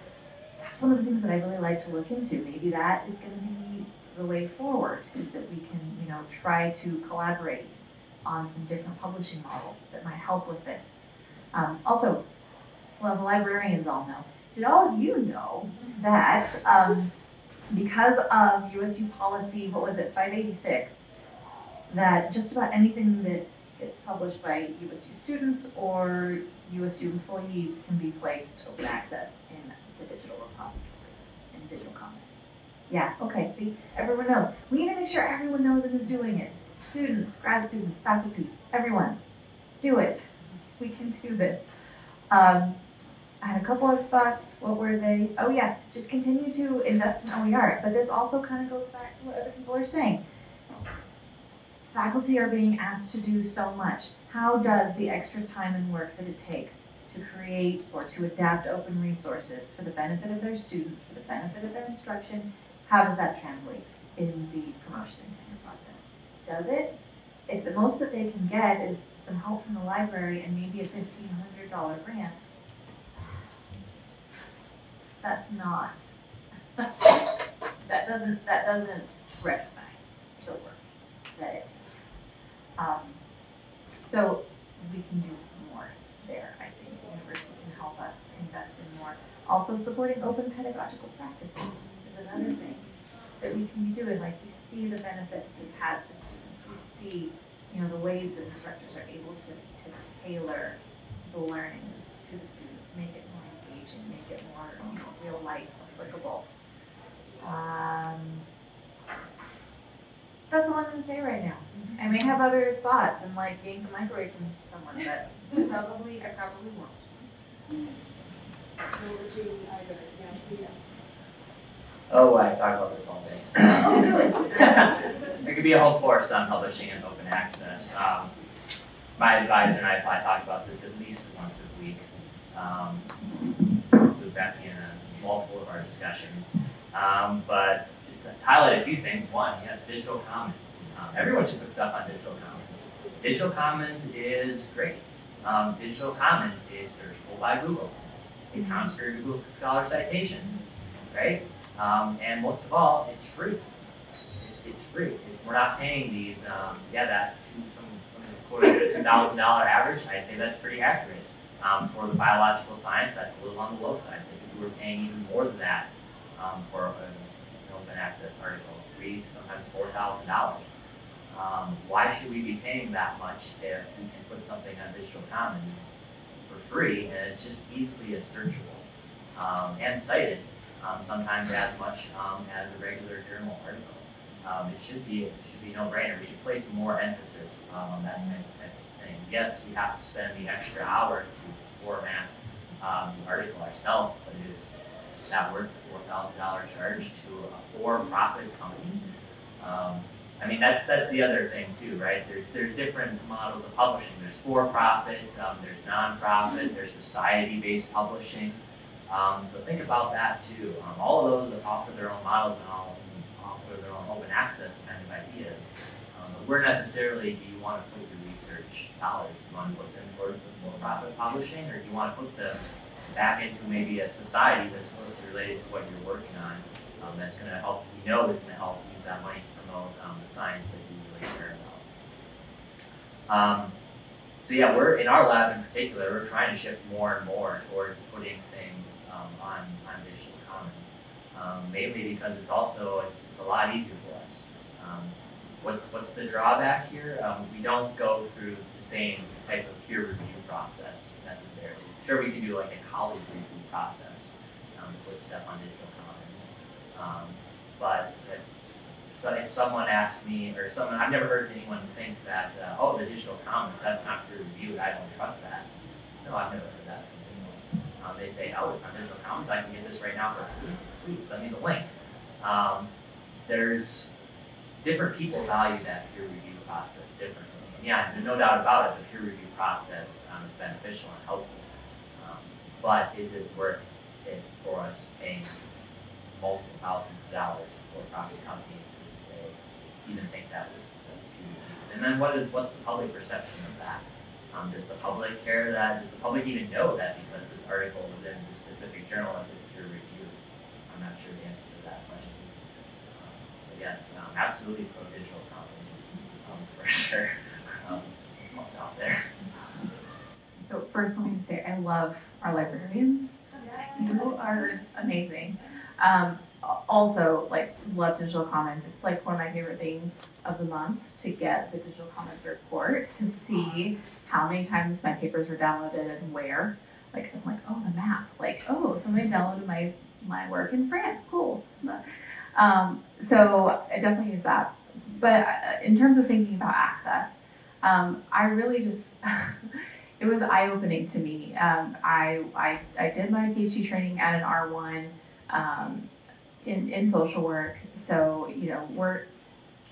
that's one of the things that I really like to look into. Maybe that is going to be the way forward. Is that we can, you know, try to collaborate on some different publishing models that might help with this. Um, also, well, the librarians all know. Did all of you know that um, because of USU policy, what was it, 586, that just about anything that gets published by USU students or USU employees can be placed open access in the digital repository, in digital commons. Yeah, okay, see, everyone knows. We need to make sure everyone knows and is doing it. Students, grad students, faculty, everyone, do it. We can do this. Um, I had a couple of thoughts. What were they? Oh yeah, just continue to invest in OER. But this also kind of goes back to what other people are saying. Faculty are being asked to do so much. How does the extra time and work that it takes to create or to adapt open resources for the benefit of their students, for the benefit of their instruction, how does that translate in the promotion and tenure process? Does it? If the most that they can get is some help from the library and maybe a fifteen hundred dollar grant, that's not, that doesn't, that doesn't recognize the work that it takes. Um, so we can do more there, I think, the university can help us invest in more. Also supporting open pedagogical practices is another thing that we can be doing, like we see the benefit this has to students, we see, you know, the ways that instructors are able to, to tailor the learning to the students, make it more engaging, make it more, you know, real life applicable. Um, That's all I'm gonna say right now. I may have other thoughts and like yank the microwave from someone, but probably, I probably won't. Oh, I talk about this all day. Oh, do it. There could be a whole course on publishing and open access. Um, my advisor and I probably talk about this at least once a week. Um, with Becky in multiple of our discussions. Um, but just to highlight a few things. One, yes, digital commons. Um, everyone should put stuff on digital commons. Digital commons is great. Um, digital commons is searchable by Google. It counts for Google Scholar citations, right? Um, and most of all, it's free. It's, it's free. It's, we're not paying these, um, yeah, that two, some, according to two thousand dollar average, I'd say that's pretty accurate. Um, for the biological science, that's a little on the low side. Typically, we're paying even more than that, um, for an open access article, three, sometimes four thousand dollars. Um, why should we be paying that much if we can put something on digital commons for free and it's just easily as searchable, um, and cited? um, sometimes as much um, as a regular journal article. Um, it should be it should be no brainer. We should place more emphasis on that thing. Yes, we have to spend the extra hour to format um, the article ourselves, but is that worth the four thousand dollar charge to a for-profit company? Um, I mean, that's that's the other thing too, right? There's there's different models of publishing. There's for-profit, um, there's non-profit, there's society-based publishing. Um, so think about that too. Um, all of those offer their own models and all offer their own open access kind of ideas. Um, but where necessarily do you want to put your research dollars? Do you want to put for-profit publishing, or do you want to put them back into maybe a society that's closely related to what you're working on? Um, that's going to help. You know, is going to help use that money to promote um, the science that you really care about. Um, so yeah, we're in our lab in particular, we're trying to shift more and more towards putting things um, on on digital commons, um, mainly because it's also it's, it's a lot easier for us. Um, what's what's the drawback here? We don't go through the same type of peer review process necessarily. Sure, we can do like a college review process um, stuff on digital commons, um, but so if someone asks me, or someone, I've never heard anyone think that, uh, oh, the digital commons, that's not peer reviewed, I don't trust that. No, I've never heard that from anyone. Um, they say, oh, it's on digital commons, I can get this right now for free, sweet, send me the link. Um, there's, different people value that peer review process differently. Yeah, no doubt about it, the peer review process um, is beneficial and helpful. Um, but is it worth it for us paying multiple thousands of dollars for profit companies to say, even think that was And then what is what's the public perception of that? Um, does the public care that? Does the public even know that because this article was in this specific journal and was peer reviewed? I'm not sure the answer to that question. Um, but yes, um, absolutely pro digital commons um, for sure. Stop there. So first, let me just say I love our librarians. You are amazing. Um, also like love digital commons it's like one of my favorite things of the month to get the digital commons report to see how many times my papers were downloaded and where like i'm like oh the map like oh somebody downloaded my my work in france cool um, so i definitely use that but uh, in terms of thinking about access um, i really just it was eye-opening to me um, I, I i did my phd training at an r1 um, in, in social work. So, you know, we're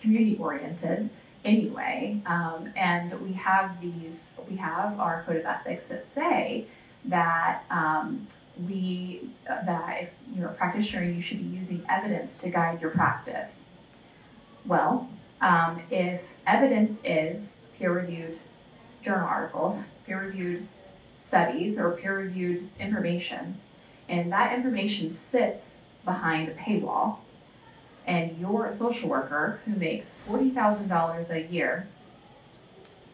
community oriented anyway. Um, and we have these, we have our code of ethics that say that um, we, that if you're a practitioner, you should be using evidence to guide your practice. Well, um, if evidence is peer reviewed journal articles, peer reviewed studies, or peer reviewed information, and that information sits behind a paywall and you're a social worker who makes $40,000 a year,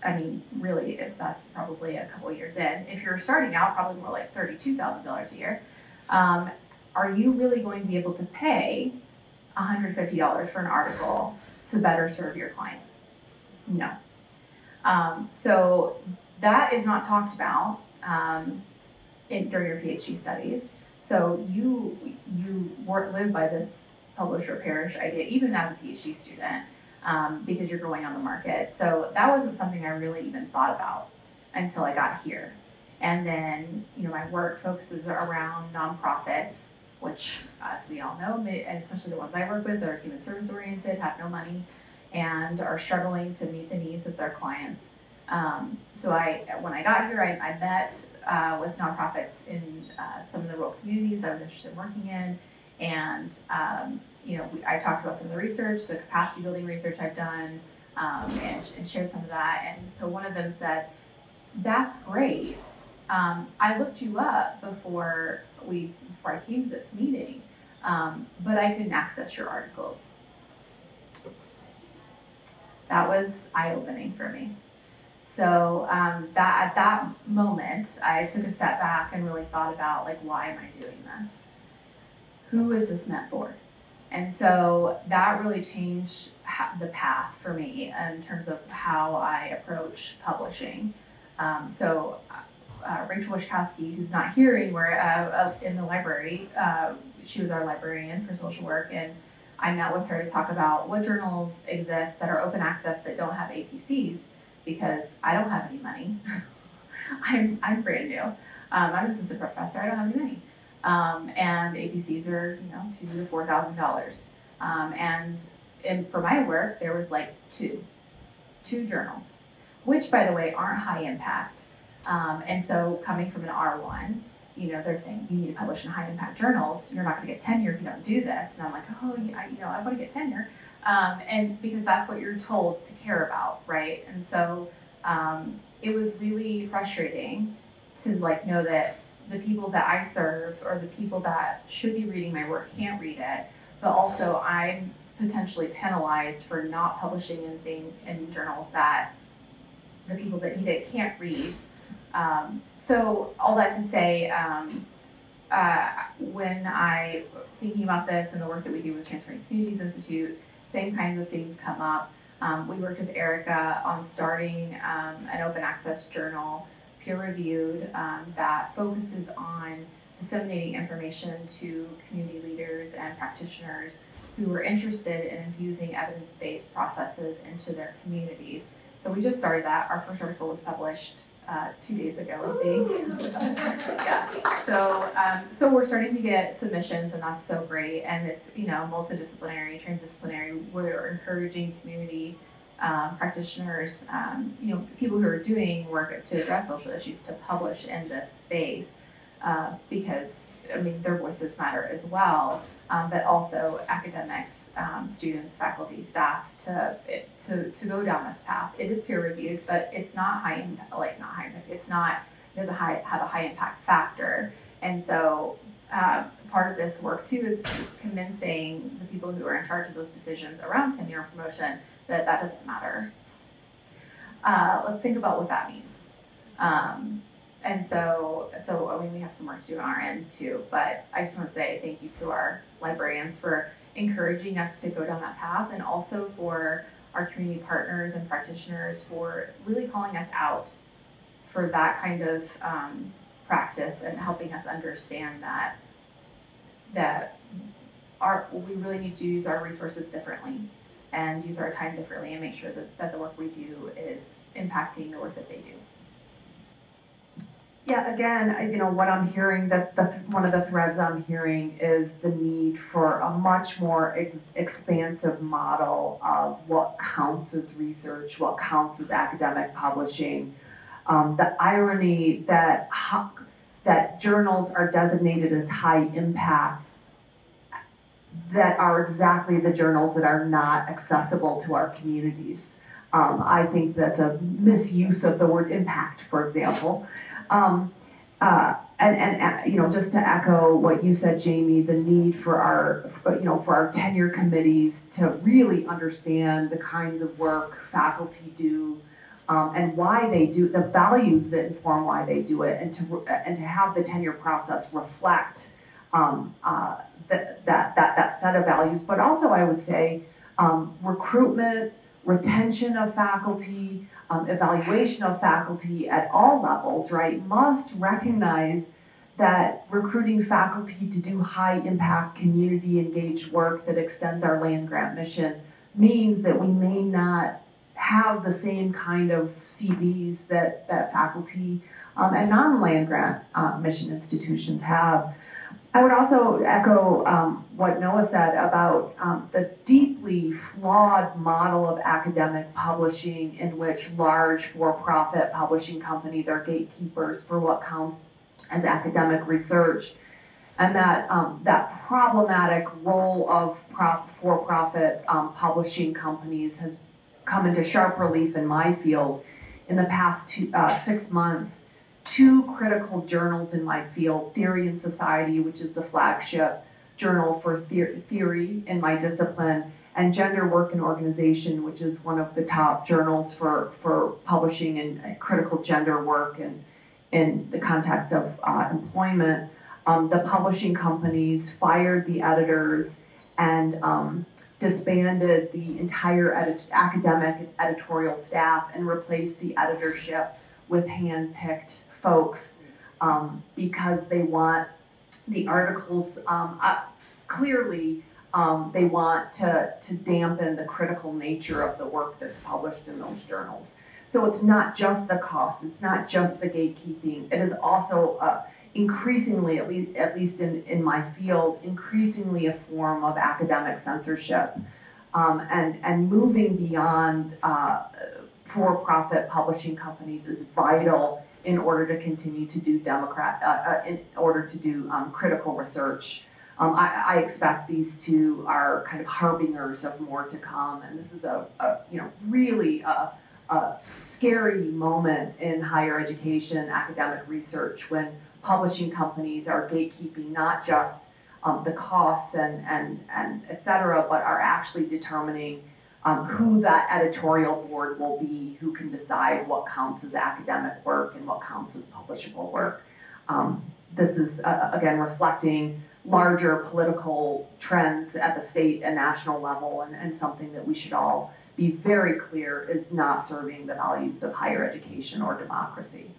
I mean, really, if that's probably a couple years in. If you're starting out, probably more like $32,000 a year. Um, are you really going to be able to pay $150 for an article to better serve your client? No. Um, so that is not talked about um, in, during your PhD studies. So you you work live by this publish or perish idea, even as a PhD student. um, because you're going on the market. So that wasn't something I really even thought about until I got here. And then, you know, my work focuses around nonprofits, which, as we all know, especially the ones I work with, are human service oriented, have no money, and are struggling to meet the needs of their clients. Um, so I, when I got here, I, I met uh, with nonprofits in uh, some of the rural communities I was interested in working in, and um, you know, we, I talked about some of the research, the capacity building research I've done, um, and, and shared some of that. And so one of them said, "That's great. Um, I looked you up before we before I came to this meeting, um, but I couldn't access your articles." That was eye opening for me. So um, that at that moment, I took a step back and really thought about like, why am I doing this? Who is this meant for? And so that really changed the path for me in terms of how I approach publishing. Um, so uh, Rachel Wishkoski, who's not here anymore uh, in the library, uh, she was our librarian for social work, and I met with her to talk about what journals exist that are open access that don't have APCs because I don't have any money. I'm I'm brand new. Um, I'm an assistant professor. I don't have any money. Um, and APCs are you know two to four thousand dollars. Um, and and for my work, there was like two, two journals, which by the way aren't high impact. Um, and so coming from an R one, you know, they're saying you need to publish in high impact journals. You're not going to get tenure if you don't do this. And I'm like, oh, yeah, you know, I want to get tenure. Um, and because that's what you're told to care about, right? And so um, it was really frustrating to like know that the people that I serve or the people that should be reading my work can't read it, but also I'm potentially penalized for not publishing anything in journals that the people that need it can't read. Um, so all that to say, um, uh, when I thinking about this and the work that we do with Transforming Communities Institute, same kinds of things come up. Um, we worked with Erica on starting um, an open access journal, peer reviewed, um, that focuses on disseminating information to community leaders and practitioners who are interested in infusing evidence based processes into their communities. So we just started that. Our first article was published uh, two days ago, I think. yeah. So, um, so we're starting to get submissions, and that's so great. And it's you know multidisciplinary, transdisciplinary. We're encouraging community um, practitioners, um, you know, people who are doing work to address social issues to publish in this space, uh, because I mean their voices matter as well. Um, but also academics, um, students, faculty, staff to to to go down this path. It is peer reviewed, but it's not high like not high. It's not it doesn't high, have a high impact factor, and so uh, part of this work too is convincing the people who are in charge of those decisions around tenure and promotion that that doesn't matter. Uh, let's think about what that means. Um, and so, so I mean, we have some work to do on our end too. But I just want to say thank you to our librarians for encouraging us to go down that path, and also for our community partners and practitioners for really calling us out for that kind of um, practice and helping us understand that that our we really need to use our resources differently and use our time differently and make sure that, that the work we do is impacting the work that they do. Yeah, again, you know, what I'm hearing, that the, one of the threads I'm hearing is the need for a much more ex- expansive model of what counts as research, what counts as academic publishing. Um, the irony that ho- that journals are designated as high impact that are exactly the journals that are not accessible to our communities. Um, I think that's a misuse of the word impact, for example. Um, uh, and, and, uh, you know, just to echo what you said, Jayme, the need for our, you know, for our tenure committees to really understand the kinds of work faculty do, um, and why they do, the values that inform why they do it, and to and to have the tenure process reflect um, uh, that, that that that set of values. But also, I would say um, recruitment, retention of faculty um, evaluation of faculty at all levels, right, must recognize that recruiting faculty to do high impact community engaged work that extends our land grant mission means that we may not have the same kind of CVs that, that faculty um, and non-land grant uh, mission institutions have. I would also echo um, what Noah said about um, the deeply flawed model of academic publishing in which large for-profit publishing companies are gatekeepers for what counts as academic research. And that, um, that problematic role of prof- for-profit um, publishing companies has come into sharp relief in my field in the past two, uh, six months two critical journals in my field Theory and Society, which is the flagship journal for theory in my discipline, and Gender Work and Organization, which is one of the top journals for, for publishing and critical gender work and in the context of uh, employment. Um, the publishing companies fired the editors and um, disbanded the entire edit- academic editorial staff and replaced the editorship with hand-picked folks um, because they want the articles um, clearly um, they want to, to dampen the critical nature of the work that's published in those journals. So it's not just the cost, it's not just the gatekeeping, it is also uh, increasingly, at least, at least in, in my field, increasingly a form of academic censorship um, and, and moving beyond uh, for profit publishing companies is vital in order to continue to do democrat, uh, uh, in order to do um, critical research. Um, I, I, expect these two are kind of harbingers of more to come, and this is a, a you know really a, a, scary moment in higher education academic research when publishing companies are gatekeeping not just um, the costs and and and et cetera, but are actually determining um, who that editorial board will be, who can decide what counts as academic work and what counts as publishable work. Um, this is, uh, again, reflecting larger political trends at the state and national level, and, and something that we should all be very clear is not serving the values of higher education or democracy.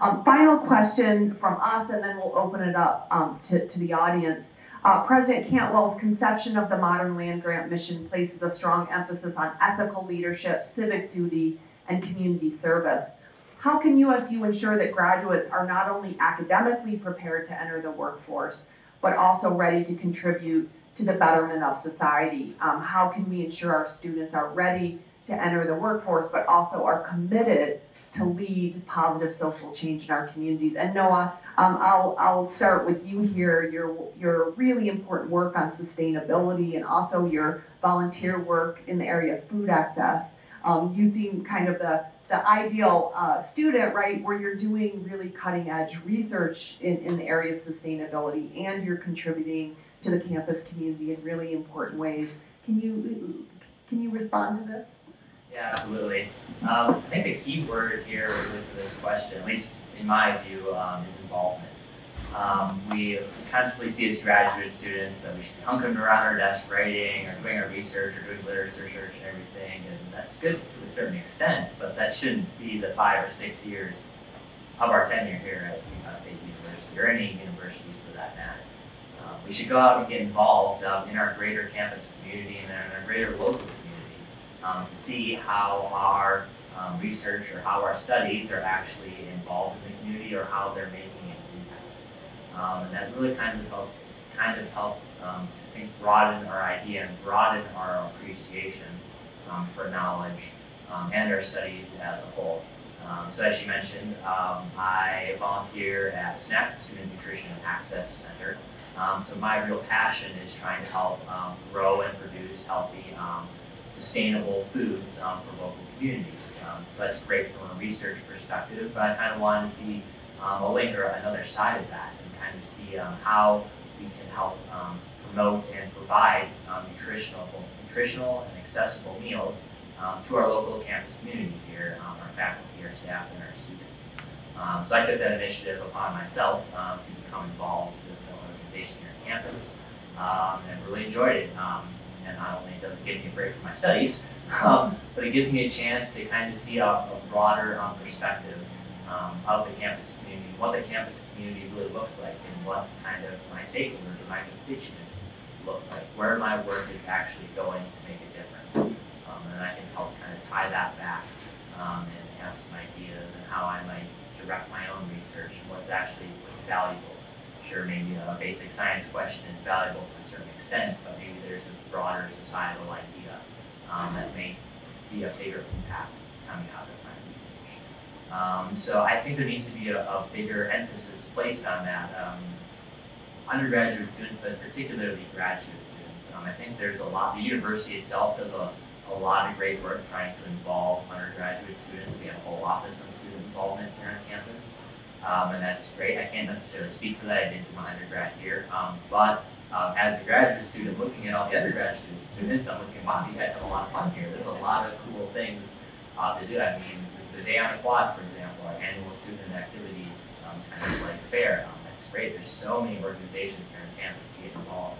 Um, final question from us, and then we'll open it up um, to, to the audience. Uh, President Cantwell's conception of the modern land grant mission places a strong emphasis on ethical leadership, civic duty, and community service. How can USU ensure that graduates are not only academically prepared to enter the workforce, but also ready to contribute to the betterment of society? Um, how can we ensure our students are ready to enter the workforce, but also are committed to lead positive social change in our communities? And Noah, um, I'll, I'll start with you here. Your, your really important work on sustainability and also your volunteer work in the area of food access. Um, you seem kind of the, the ideal uh, student, right, where you're doing really cutting edge research in, in the area of sustainability and you're contributing to the campus community in really important ways. Can you, can you respond to this? Yeah, absolutely. Um, I think the key word here really for this question, at least in my view, um, is involvement. Um, we constantly see as graduate students that we should be hunkering around our desk writing or doing our research or doing literature research and everything, and that's good to a certain extent, but that shouldn't be the five or six years of our tenure here at Utah State University or any university for that matter. Um, we should go out and get involved um, in our greater campus community and in our greater local community um, to see how our um, research or how our studies are actually involved in the community or how they're making an impact. Um, and that really kind of helps, kind of helps, um, I think, broaden our idea and broaden our appreciation um, for knowledge um, and our studies as a whole. Um, so as you mentioned, I volunteer at SNAC, Student Nutrition Access Center. so my real passion is trying to help grow and produce healthy, sustainable foods for local communities. Um, so that's great from a research perspective, but I kind of wanted to see um, a link or another side of that and kind of see um, how we can help um, promote and provide um, nutritional, nutritional and accessible meals um, to our local campus community here, our faculty, our staff, and our students. so I took that initiative upon myself to become involved with the organization here on campus and really enjoyed it and not only does it give me a break from my studies, um, but it gives me a chance to kind of see a, a broader um, perspective um, of the campus community, what the campus community really looks like, and what kind of my stakeholders or my constituents look like, where my work is actually going to make a difference. Um, and I can help kind of tie that back um, and have some ideas and how I might direct my own research and what's actually what's valuable. Sure, maybe a basic science question is valuable to a certain extent, but maybe there's this broader societal idea um, that may be a bigger impact coming out of my research. Um, so I think there needs to be a, a bigger emphasis placed on that. Um, undergraduate students, but particularly graduate students. Um, I think there's a lot, the university itself does a, a lot of great work trying to involve undergraduate students. We have a whole office on student involvement here on campus. Um, and that's great. I can't necessarily speak for that. I didn't do my undergrad here. Um, but um, as a graduate student looking at all the undergraduate students, I'm looking, wow, you guys have a lot of fun here. There's a lot of cool things uh, to do. I mean, the day on the quad, for example, our annual student activity um, kind of like fair. Um, that's great. There's so many organizations here on campus to get involved.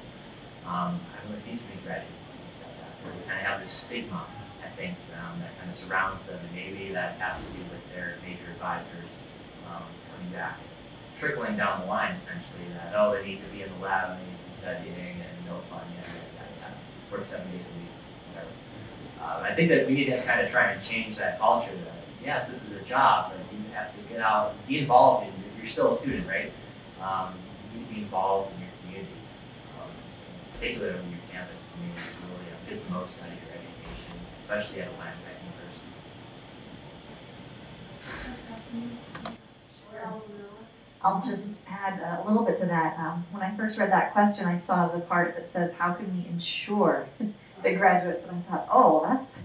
Um, I don't see too many graduate students like that. They kind of have this stigma, I think, um, that kind of surrounds them, and maybe that has to do with their major advisors um, back, trickling down the line essentially that oh they need to be in the lab, and they need to be studying, and no fun, yada yada, yada. work seven days a week, whatever. Um, I think that we need to kind of try and change that culture that yes, this is a job, but you have to get out, be involved in. You're still a student, right? Um, you need to be involved in your community, um, particularly your campus community, to really uh, get the most out of your education, especially at a land university. I'll just add a little bit to that. Um, when I first read that question, I saw the part that says, "How can we ensure the graduates?" And I thought, "Oh, that's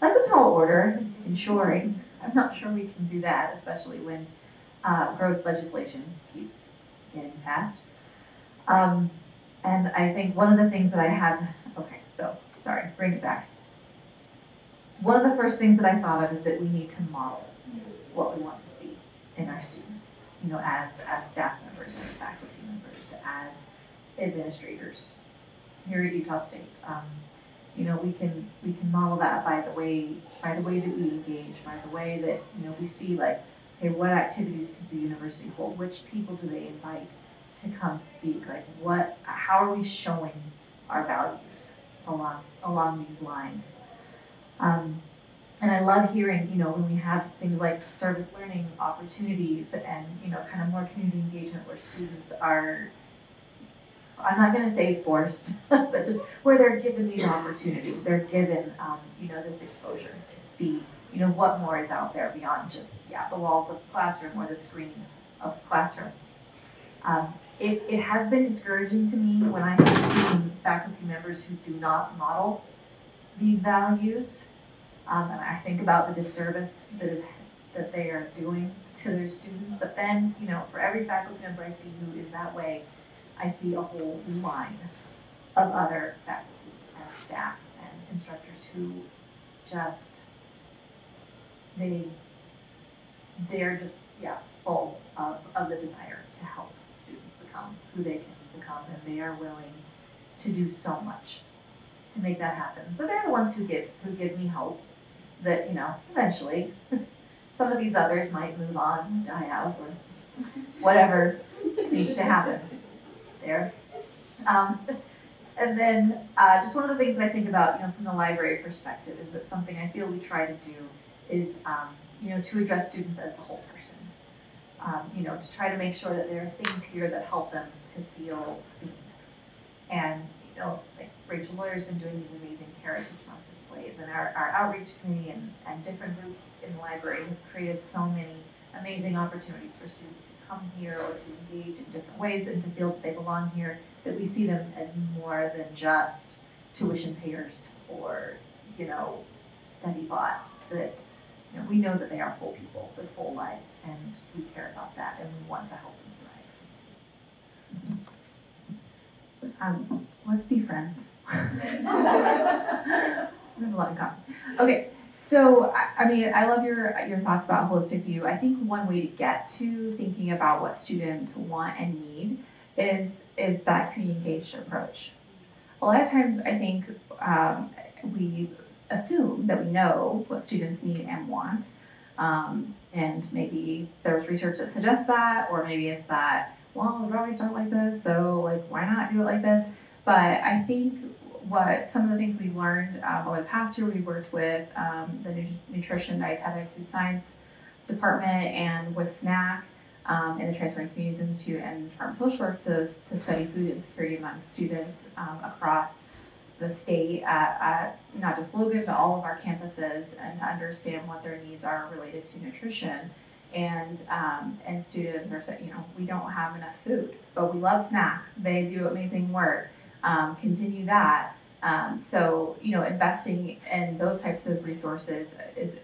that's a tall order, ensuring." I'm not sure we can do that, especially when uh, gross legislation keeps getting passed. Um, and I think one of the things that I have, okay, so sorry, bring it back. One of the first things that I thought of is that we need to model what we want to see in our students, you know, as, as staff members, as faculty members, as administrators here at Utah State. Um, you know, we can, we can model that by the way, by the way that we engage, by the way that, you know, we see like, okay, what activities does the university hold? Which people do they invite to come speak? Like what, how are we showing our values along, along these lines? Um, and I love hearing, you know, when we have things like service learning opportunities and, you know, kind of more community engagement where students are, I'm not going to say forced, but just where they're given these opportunities, they're given, um, you know, this exposure to see, you know, what more is out there beyond just, yeah, the walls of the classroom or the screen of the classroom. Um, it, it has been discouraging to me when I have seen faculty members who do not model these values. Um, and I think about the disservice that is that they are doing to their students. But then, you know, for every faculty member I see who is that way, I see a whole line of other faculty and staff and instructors who just they they're just yeah full of, of the desire to help students become who they can become and they are willing to do so much to make that happen. So they're the ones who give who give me hope that, you know, eventually some of these others might move on, die out, or whatever needs to happen there. Um, and then uh, just one of the things I think about, you know, from the library perspective is that something I feel we try to do is, um, you know, to address students as the whole person. Um, you know, to try to make sure that there are things here that help them to feel seen. And, you know, like Rachel Lawyer's been doing these amazing Heritage Month displays, and our, our outreach committee and, and different groups in the library have created so many amazing opportunities for students to come here or to engage in different ways and to feel that they belong here, that we see them as more than just tuition payers or, you know, study bots, that you know, we know that they are whole people with whole lives and we care about that and we want to help them thrive. Um, let's be friends. We have a lot. Okay, so I, I mean, I love your your thoughts about holistic view. I think one way to get to thinking about what students want and need is is that community engaged approach. A lot of times, I think um, we assume that we know what students need and want, um, and maybe there's research that suggests that, or maybe it's that well, we've always done it like this, so like why not do it like this? But I think what some of the things we learned over the past year, we worked with um, the nu- nutrition, dietetics, food science department, and with SNAC um, and the Transforming Communities Institute and Department of Social Work to to study food insecurity among students um, across the state at, at not just Logan but all of our campuses, and to understand what their needs are related to nutrition. And um, and students are saying, you know, we don't have enough food, but we love SNAC. They do amazing work. Um, continue that. Um, so you know, investing in those types of resources is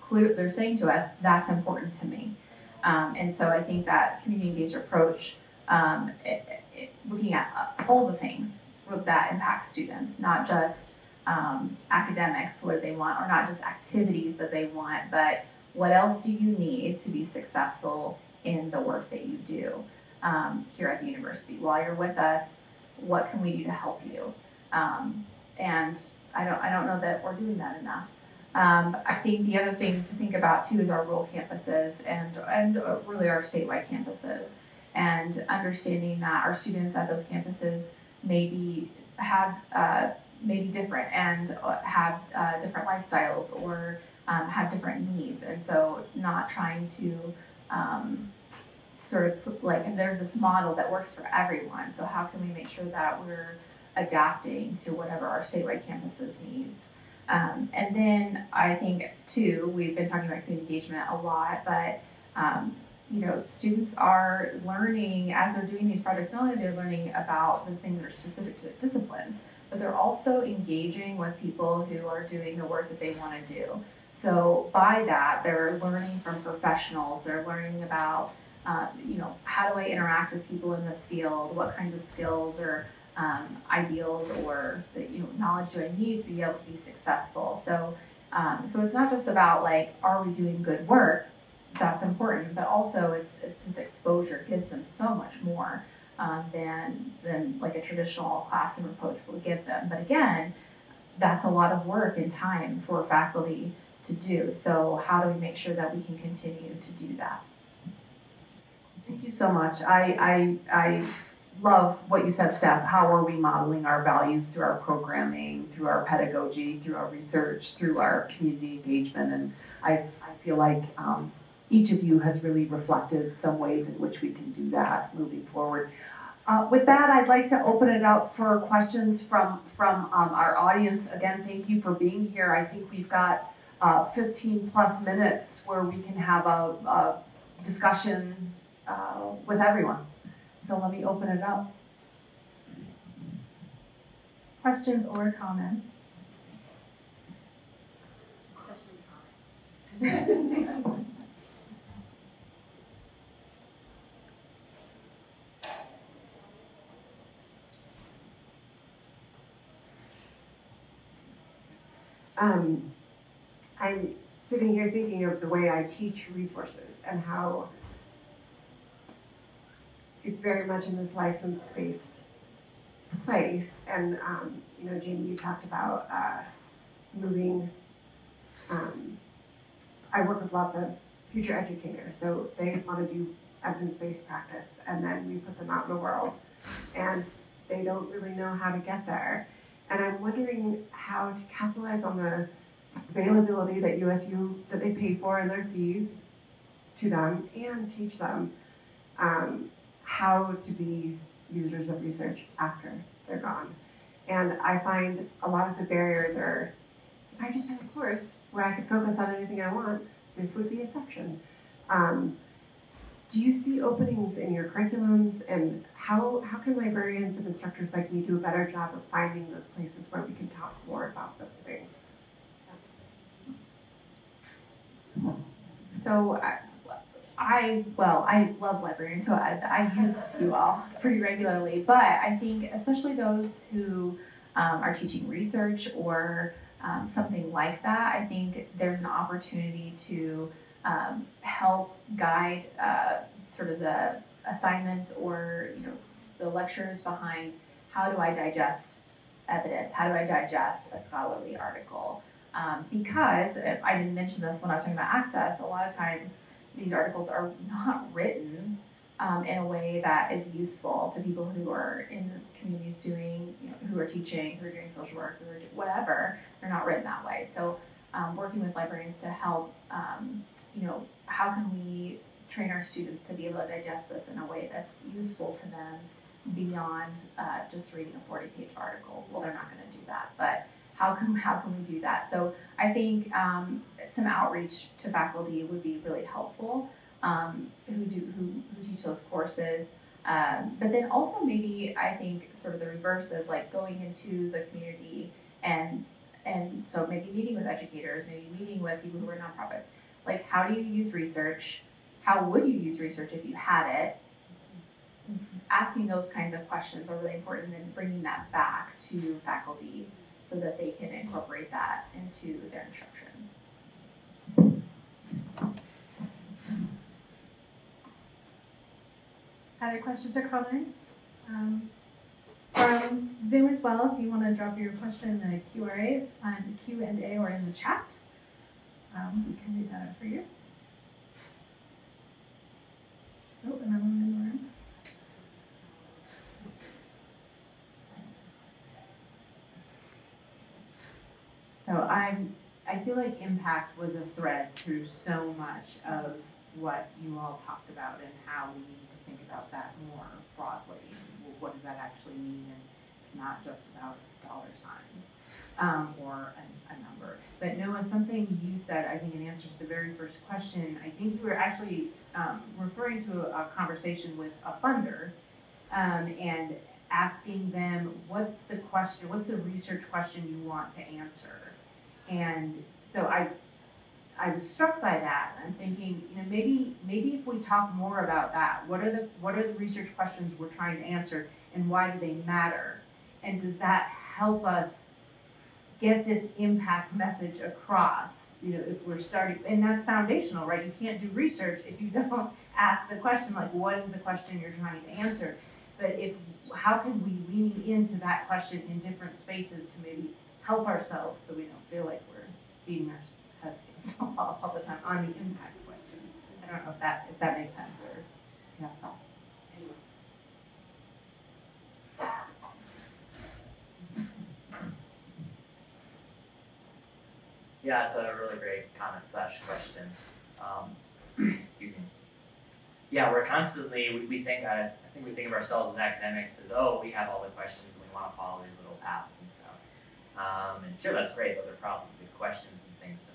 clear. They're saying to us that's important to me. Um, and so I think that community engaged approach, um, it, it, looking at all the things that impact students, not just um, academics, what they want, or not just activities that they want, but what else do you need to be successful in the work that you do um, here at the university? While you're with us, what can we do to help you? Um, and I don't, I don't know that we're doing that enough. Um, I think the other thing to think about too is our rural campuses and and uh, really our statewide campuses, and understanding that our students at those campuses maybe have uh, maybe different and uh, have uh, different lifestyles or um, have different needs, and so not trying to um, sort of like there's this model that works for everyone. So how can we make sure that we're adapting to whatever our statewide campuses needs? Um, and then I think too, we've been talking about community engagement a lot, but um, you know, students are learning as they're doing these projects. Not only they're learning about the things that are specific to the discipline, but they're also engaging with people who are doing the work that they want to do. So by that, they're learning from professionals. They're learning about, uh, you know, how do I interact with people in this field? What kinds of skills or um, ideals or you know knowledge do I need to be able to be successful? So, um, so it's not just about like, are we doing good work? That's important, but also it's this exposure gives them so much more um, than than like a traditional classroom approach will give them. But again, that's a lot of work and time for faculty to do. So how do we make sure that we can continue to do that? Thank you so much. I, I, I love what you said, Steph. How are we modeling our values through our programming, through our pedagogy, through our research, through our community engagement? And I, I feel like um, each of you has really reflected some ways in which we can do that moving forward. Uh, with that, I'd like to open it up for questions from from um, our audience. Again, thank you for being here. I think we've got uh, 15 plus minutes where we can have a, a discussion uh, with everyone. So let me open it up. Questions or comments? Especially comments. Um, I'm sitting here thinking of the way I teach resources and how it's very much in this license-based place. And um, you know, Jayme, you talked about uh, moving. Um, I work with lots of future educators, so they want to do evidence-based practice, and then we put them out in the world, and they don't really know how to get there. And I'm wondering how to capitalize on the availability that USU that they pay for in their fees to them and teach them um, how to be users of research after they're gone. And I find a lot of the barriers are if I just had a course where I could focus on anything I want, this would be a section. Um, do you see openings in your curriculums and how, how can librarians and instructors like me do a better job of finding those places where we can talk more about those things? So I well, I love librarians, so I, I use you all pretty regularly. But I think especially those who um, are teaching research or um, something like that, I think there's an opportunity to um, help guide uh, sort of the assignments or you know the lectures behind how do I digest evidence? How do I digest a scholarly article? Um, because I didn't mention this when I was talking about access. A lot of times these articles are not written um, in a way that is useful to people who are in communities doing, you know, who are teaching, who are doing social work, who are do- whatever. They're not written that way. So, um, working with librarians to help, um, you know, how can we train our students to be able to digest this in a way that's useful to them beyond uh, just reading a 40 page article. Well, they're not going to do that, but how can how can we do that? So I think um, some outreach to faculty would be really helpful um, who do who, who teach those courses. Um, but then also maybe I think sort of the reverse of like going into the community and and so maybe meeting with educators, maybe meeting with people who are nonprofits. Like how do you use research? How would you use research if you had it? Asking those kinds of questions are really important and bringing that back to faculty so that they can incorporate that into their instruction. Other questions or comments? Um, from Zoom as well, if you want to drop your question in the QRA, on Q and A or in the chat, um, we can do that for you. Oh, another one in the room. So I'm, I feel like impact was a thread through so much of what you all talked about and how we need about that more broadly. What does that actually mean? And it's not just about dollar signs, um, or a, a number. But Noah, something you said, I think in answer to the very first question, I think you were actually, um, referring to a, a conversation with a funder, um, and asking them, what's the question, what's the research question you want to answer? And so I, I was struck by that. I'm thinking, you know, maybe maybe if we talk more about that, what are the what are the research questions we're trying to answer, and why do they matter? And does that help us get this impact message across? You know, if we're starting, and that's foundational, right? You can't do research if you don't ask the question like, what is the question you're trying to answer? But if how can we lean into that question in different spaces to maybe help ourselves so we don't feel like we're beating our against the all the time on the impact question. I don't know if that if that makes sense or yeah. Anyway. Yeah, it's a really great comment slash question. Um. Yeah, we're constantly, we, we think, uh, I think we think of ourselves as academics as, oh, we have all the questions and we want to follow these little paths and stuff. Um, and sure, that's great, those are probably good questions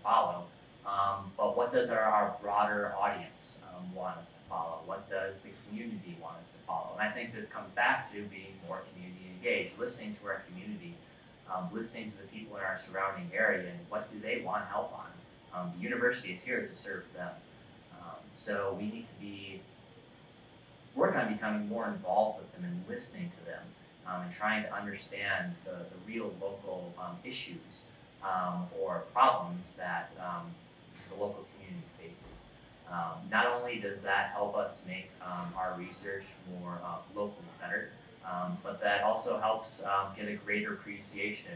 follow. Um, but what does our, our broader audience um, want us to follow? What does the community want us to follow? And I think this comes back to being more community engaged, listening to our community, um, listening to the people in our surrounding area and what do they want help on. Um, the university is here to serve them. Um, so we need to be work on becoming more involved with them and listening to them um, and trying to understand the, the real local issues um, or problems that um, the local community faces. Um, not only does that help us make um, our research more uh, locally centered, um, but that also helps um, get a greater appreciation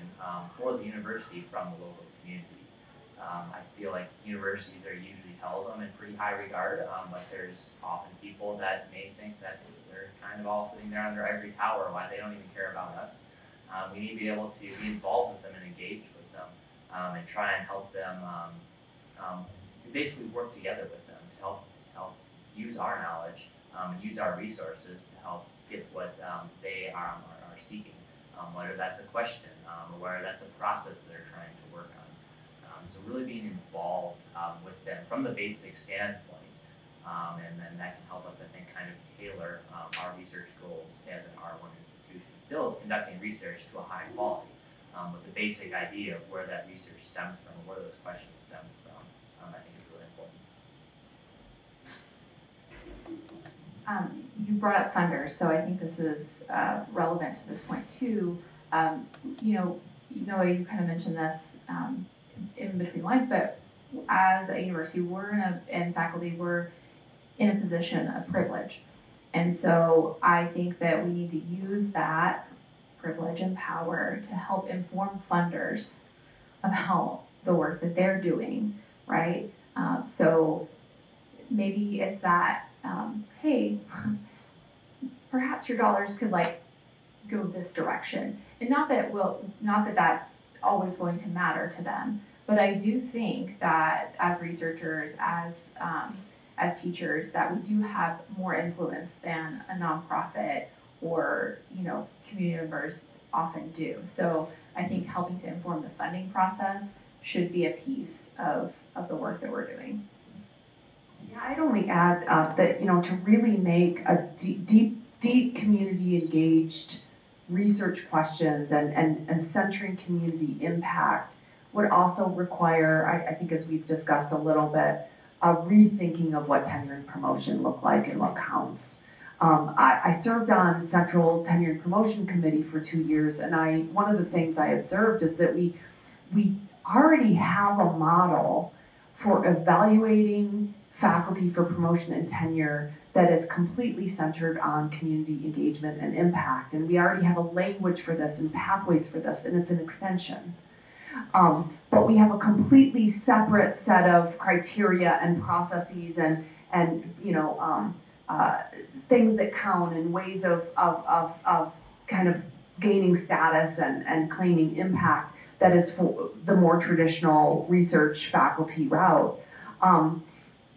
for the university from the local community. I feel like universities are usually held in pretty high regard, but there's often people that may think that's they're kind of all sitting there on their ivory tower, why they don't even care about us. We need to be able to be involved with them and engage with them, um, and try and help them. Um, um, basically, work together with them to help help use our knowledge um, and use our resources to help get what um, they are, are, seeking, whether that's a question or whether that's a process they're trying to work on. So really being involved with them from the basic standpoint, and then that can help us, I think, kind of tailor our research goals as an R1 institution. Still conducting research to a high quality, um, with the basic idea of where that research stems from, or where those questions stems from, um, I think is really important. Um, you brought up funders, so I think this is uh, relevant to this point too. Um, you know, you know, you kind of mentioned this um, in between lines, but as a university, we're in a and faculty, we're in a position of privilege, and so I think that we need to use that privilege and power to help inform funders about the work that they're doing, right? Um, so maybe it's that um, hey, perhaps your dollars could like go this direction. And not that will, not that that's always going to matter to them, but I do think that as researchers, as um, as teachers, that we do have more influence than a nonprofit or you know community members often do. So I think helping to inform the funding process should be a piece of of the work that we're doing. Yeah, I'd only add uh, that you know to really make a deep, deep, deep community engaged research questions and, and, and centering community impact would also require, I, I think as we've discussed a little bit, a rethinking of what tenure and promotion look like and what counts. Um, I, I served on Central Tenure and Promotion Committee for two years, and I one of the things I observed is that we we already have a model for evaluating faculty for promotion and tenure that is completely centered on community engagement and impact. And we already have a language for this and pathways for this, and it's an extension. Um, but we have a completely separate set of criteria and processes and, and you know, um, uh, things that count and ways of, of, of, of kind of gaining status and, and claiming impact that is for the more traditional research faculty route. Um,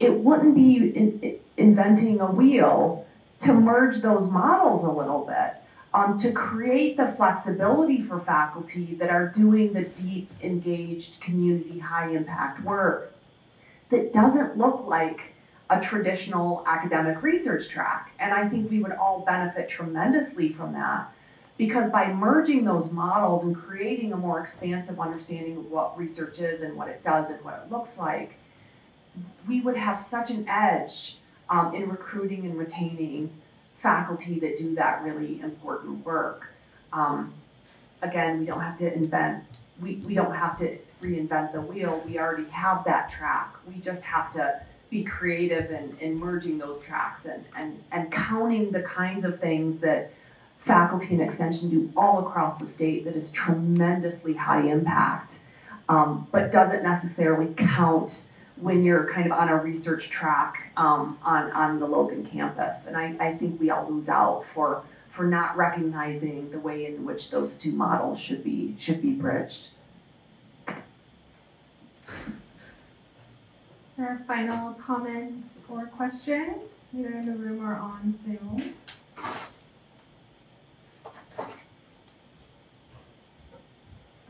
it wouldn't be in, inventing a wheel to merge those models a little bit, um, to create the flexibility for faculty that are doing the deep, engaged, community, high impact work that doesn't look like a traditional academic research track. And I think we would all benefit tremendously from that because by merging those models and creating a more expansive understanding of what research is and what it does and what it looks like, we would have such an edge um, in recruiting and retaining faculty that do that really important work. Um, again, we don't have to invent, we, we don't have to reinvent the wheel. We already have that track. We just have to be creative in, in merging those tracks and, and, and counting the kinds of things that faculty and extension do all across the state that is tremendously high impact, um, but doesn't necessarily count when you're kind of on a research track um, on, on the Logan campus. And I, I think we all lose out for, for not recognizing the way in which those two models should be, should be bridged. Is there a final comment or question, either in the room or on Zoom?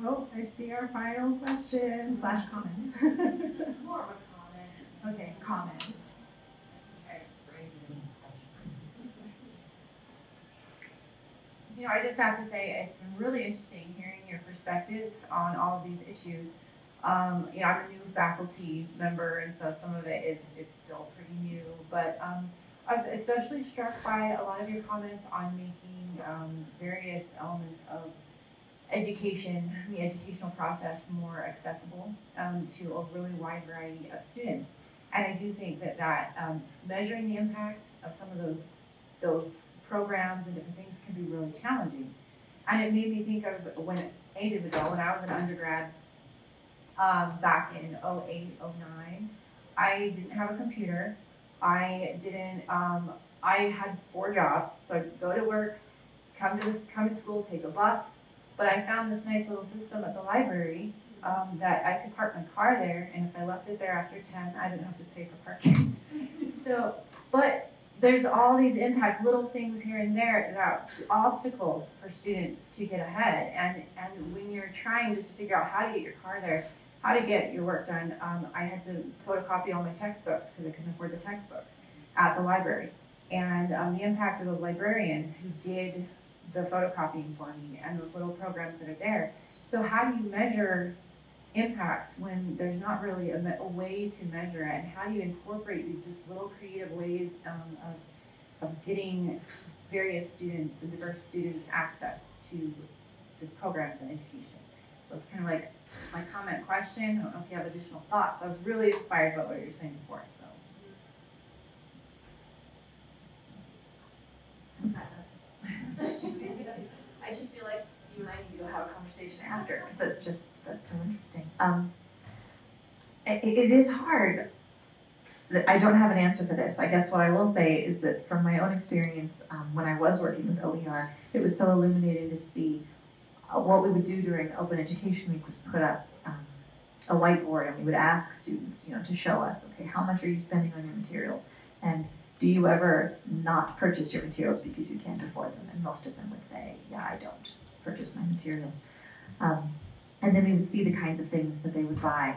Oh, I see our final question slash comment. More of a comment. Okay, comment. You know, I just have to say, it's been really interesting hearing your perspectives on all of these issues. Um, you know, I'm a new faculty member, and so some of it is, it's still pretty new, but, um, I was especially struck by a lot of your comments on making, um, various elements of education, the educational process more accessible, um, to a really wide variety of students. And I do think that that, um, measuring the impact of some of those, those programs and different things can be really challenging. And it made me think of when, ages ago, when I was an undergrad, um, back in 08, 09, I didn't have a computer. I didn't, um, I had four jobs, so I'd go to work, come to this, come to school, take a bus. But I found this nice little system at the library, um, that I could park my car there, and if I left it there after ten, I didn't have to pay for parking. so, but there's all these impacts, little things here and there that obstacles for students to get ahead. And and when you're trying just to figure out how to get your car there, how to get your work done, um, I had to photocopy all my textbooks because I couldn't afford the textbooks at the library. And um, the impact of those librarians who did the photocopying for me and those little programs that are there. So how do you measure impact when there's not really a, a way to measure it? And how do you incorporate these just little creative ways um, of, of getting various students and diverse students access to the programs and education? It's kind of like my comment question. I don't know if you have additional thoughts. I was really inspired by what you were saying before. So. I just feel like you and I need to go have a conversation after because that's just that's so interesting. Um, it, it is hard. I don't have an answer for this. I guess what I will say is that from my own experience, um, when I was working with OER, it was so illuminating to see uh, what we would do during Open Education Week was put up um, a whiteboard and we would ask students, you know, to show us, okay, how much are you spending on your materials? And do you ever not purchase your materials because you can't afford them? And most of them would say, yeah, I don't purchase my materials. Um, and then we would see the kinds of things that they would buy.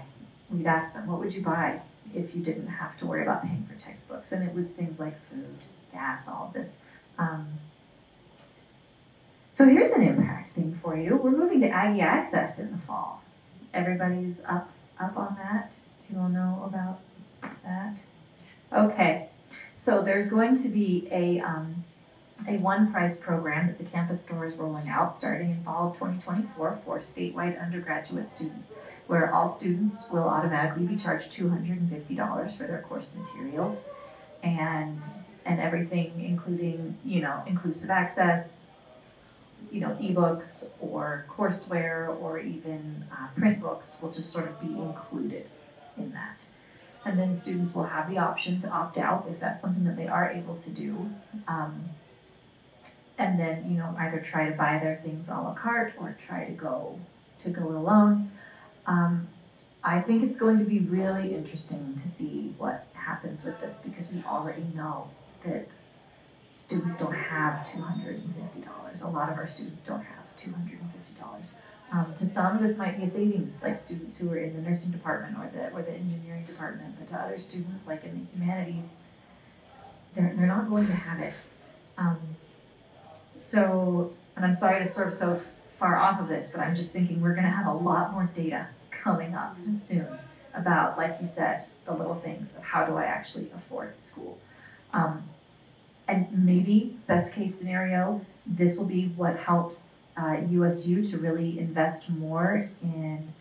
We'd ask them, what would you buy if you didn't have to worry about paying for textbooks? And it was things like food, gas, all of this. Um, so here's an impact thing for you. We're moving to Aggie Access in the fall. Everybody's up up on that. Do you all know about that? Okay. So there's going to be a um, a one prize program that the campus store is rolling out starting in fall of 2024 for statewide undergraduate students, where all students will automatically be charged $250 for their course materials and and everything including, you know, inclusive access, you know, ebooks or courseware or even uh, print books will just sort of be included in that. And then students will have the option to opt out if that's something that they are able to do. Um, and then, you know, either try to buy their things a la carte or try to go to go alone. Um, I think it's going to be really interesting to see what happens with this because we already know that students don't have $250. A lot of our students don't have $250. Um, to some, this might be a savings, like students who are in the nursing department or the, or the engineering department, but to other students, like in the humanities, they're, they're not going to have it. Um, so, and I'm sorry to sort of so far off of this, but I'm just thinking we're going to have a lot more data coming up soon about, like you said, the little things of how do I actually afford school. Um, and maybe, best case scenario, this will be what helps uh, USU to really invest more in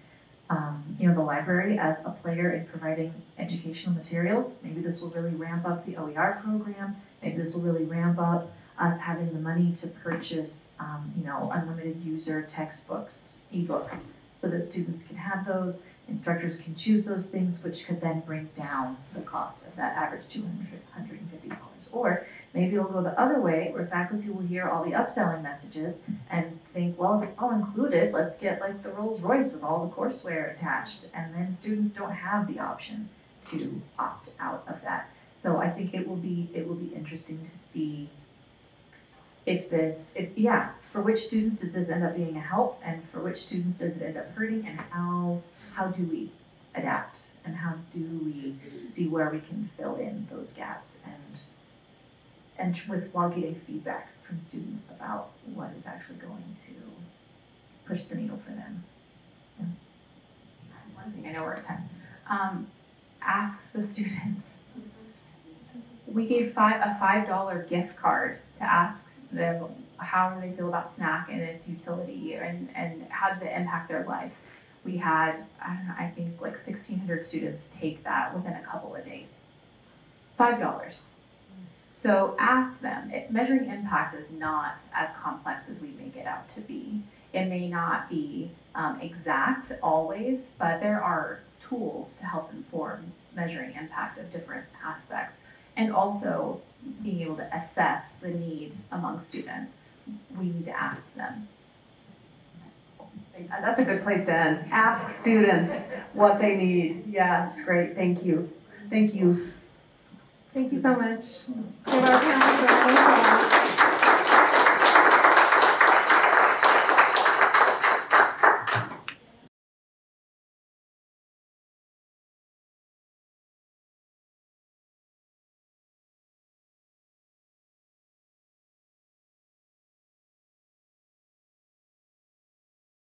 um, you know, the library as a player in providing educational materials. Maybe this will really ramp up the OER program. Maybe this will really ramp up us having the money to purchase, um, you know, unlimited user textbooks, ebooks, so that students can have those. Instructors can choose those things, which could then bring down the cost of that average $250. Or maybe it'll go the other way, where faculty will hear all the upselling messages and think, well, if it's all included, let's get like the Rolls Royce with all the courseware attached. And then students don't have the option to opt out of that. So I think it will be it will be interesting to see if this, if, yeah, for which students does this end up being a help and for which students does it end up hurting and how, how do we adapt and how do we see where we can fill in those gaps and, and with, while getting feedback from students about what is actually going to push the needle for them. One thing, I know we're at time. Um, ask the students. We gave five, a five dollar gift card to ask them how they feel about SNAC and its utility and, and how did it impact their life. We had, I don't know, I think like 1,600 students take that within a couple of days. $5. So ask them. It, measuring impact is not as complex as we make it out to be. It may not be um, exact always, but there are tools to help inform measuring impact of different aspects. And also, being able to assess the need among students, we need to ask them. That's a good place to end. Ask students what they need. Yeah, that's great. Thank you. Thank you. Thank you so much.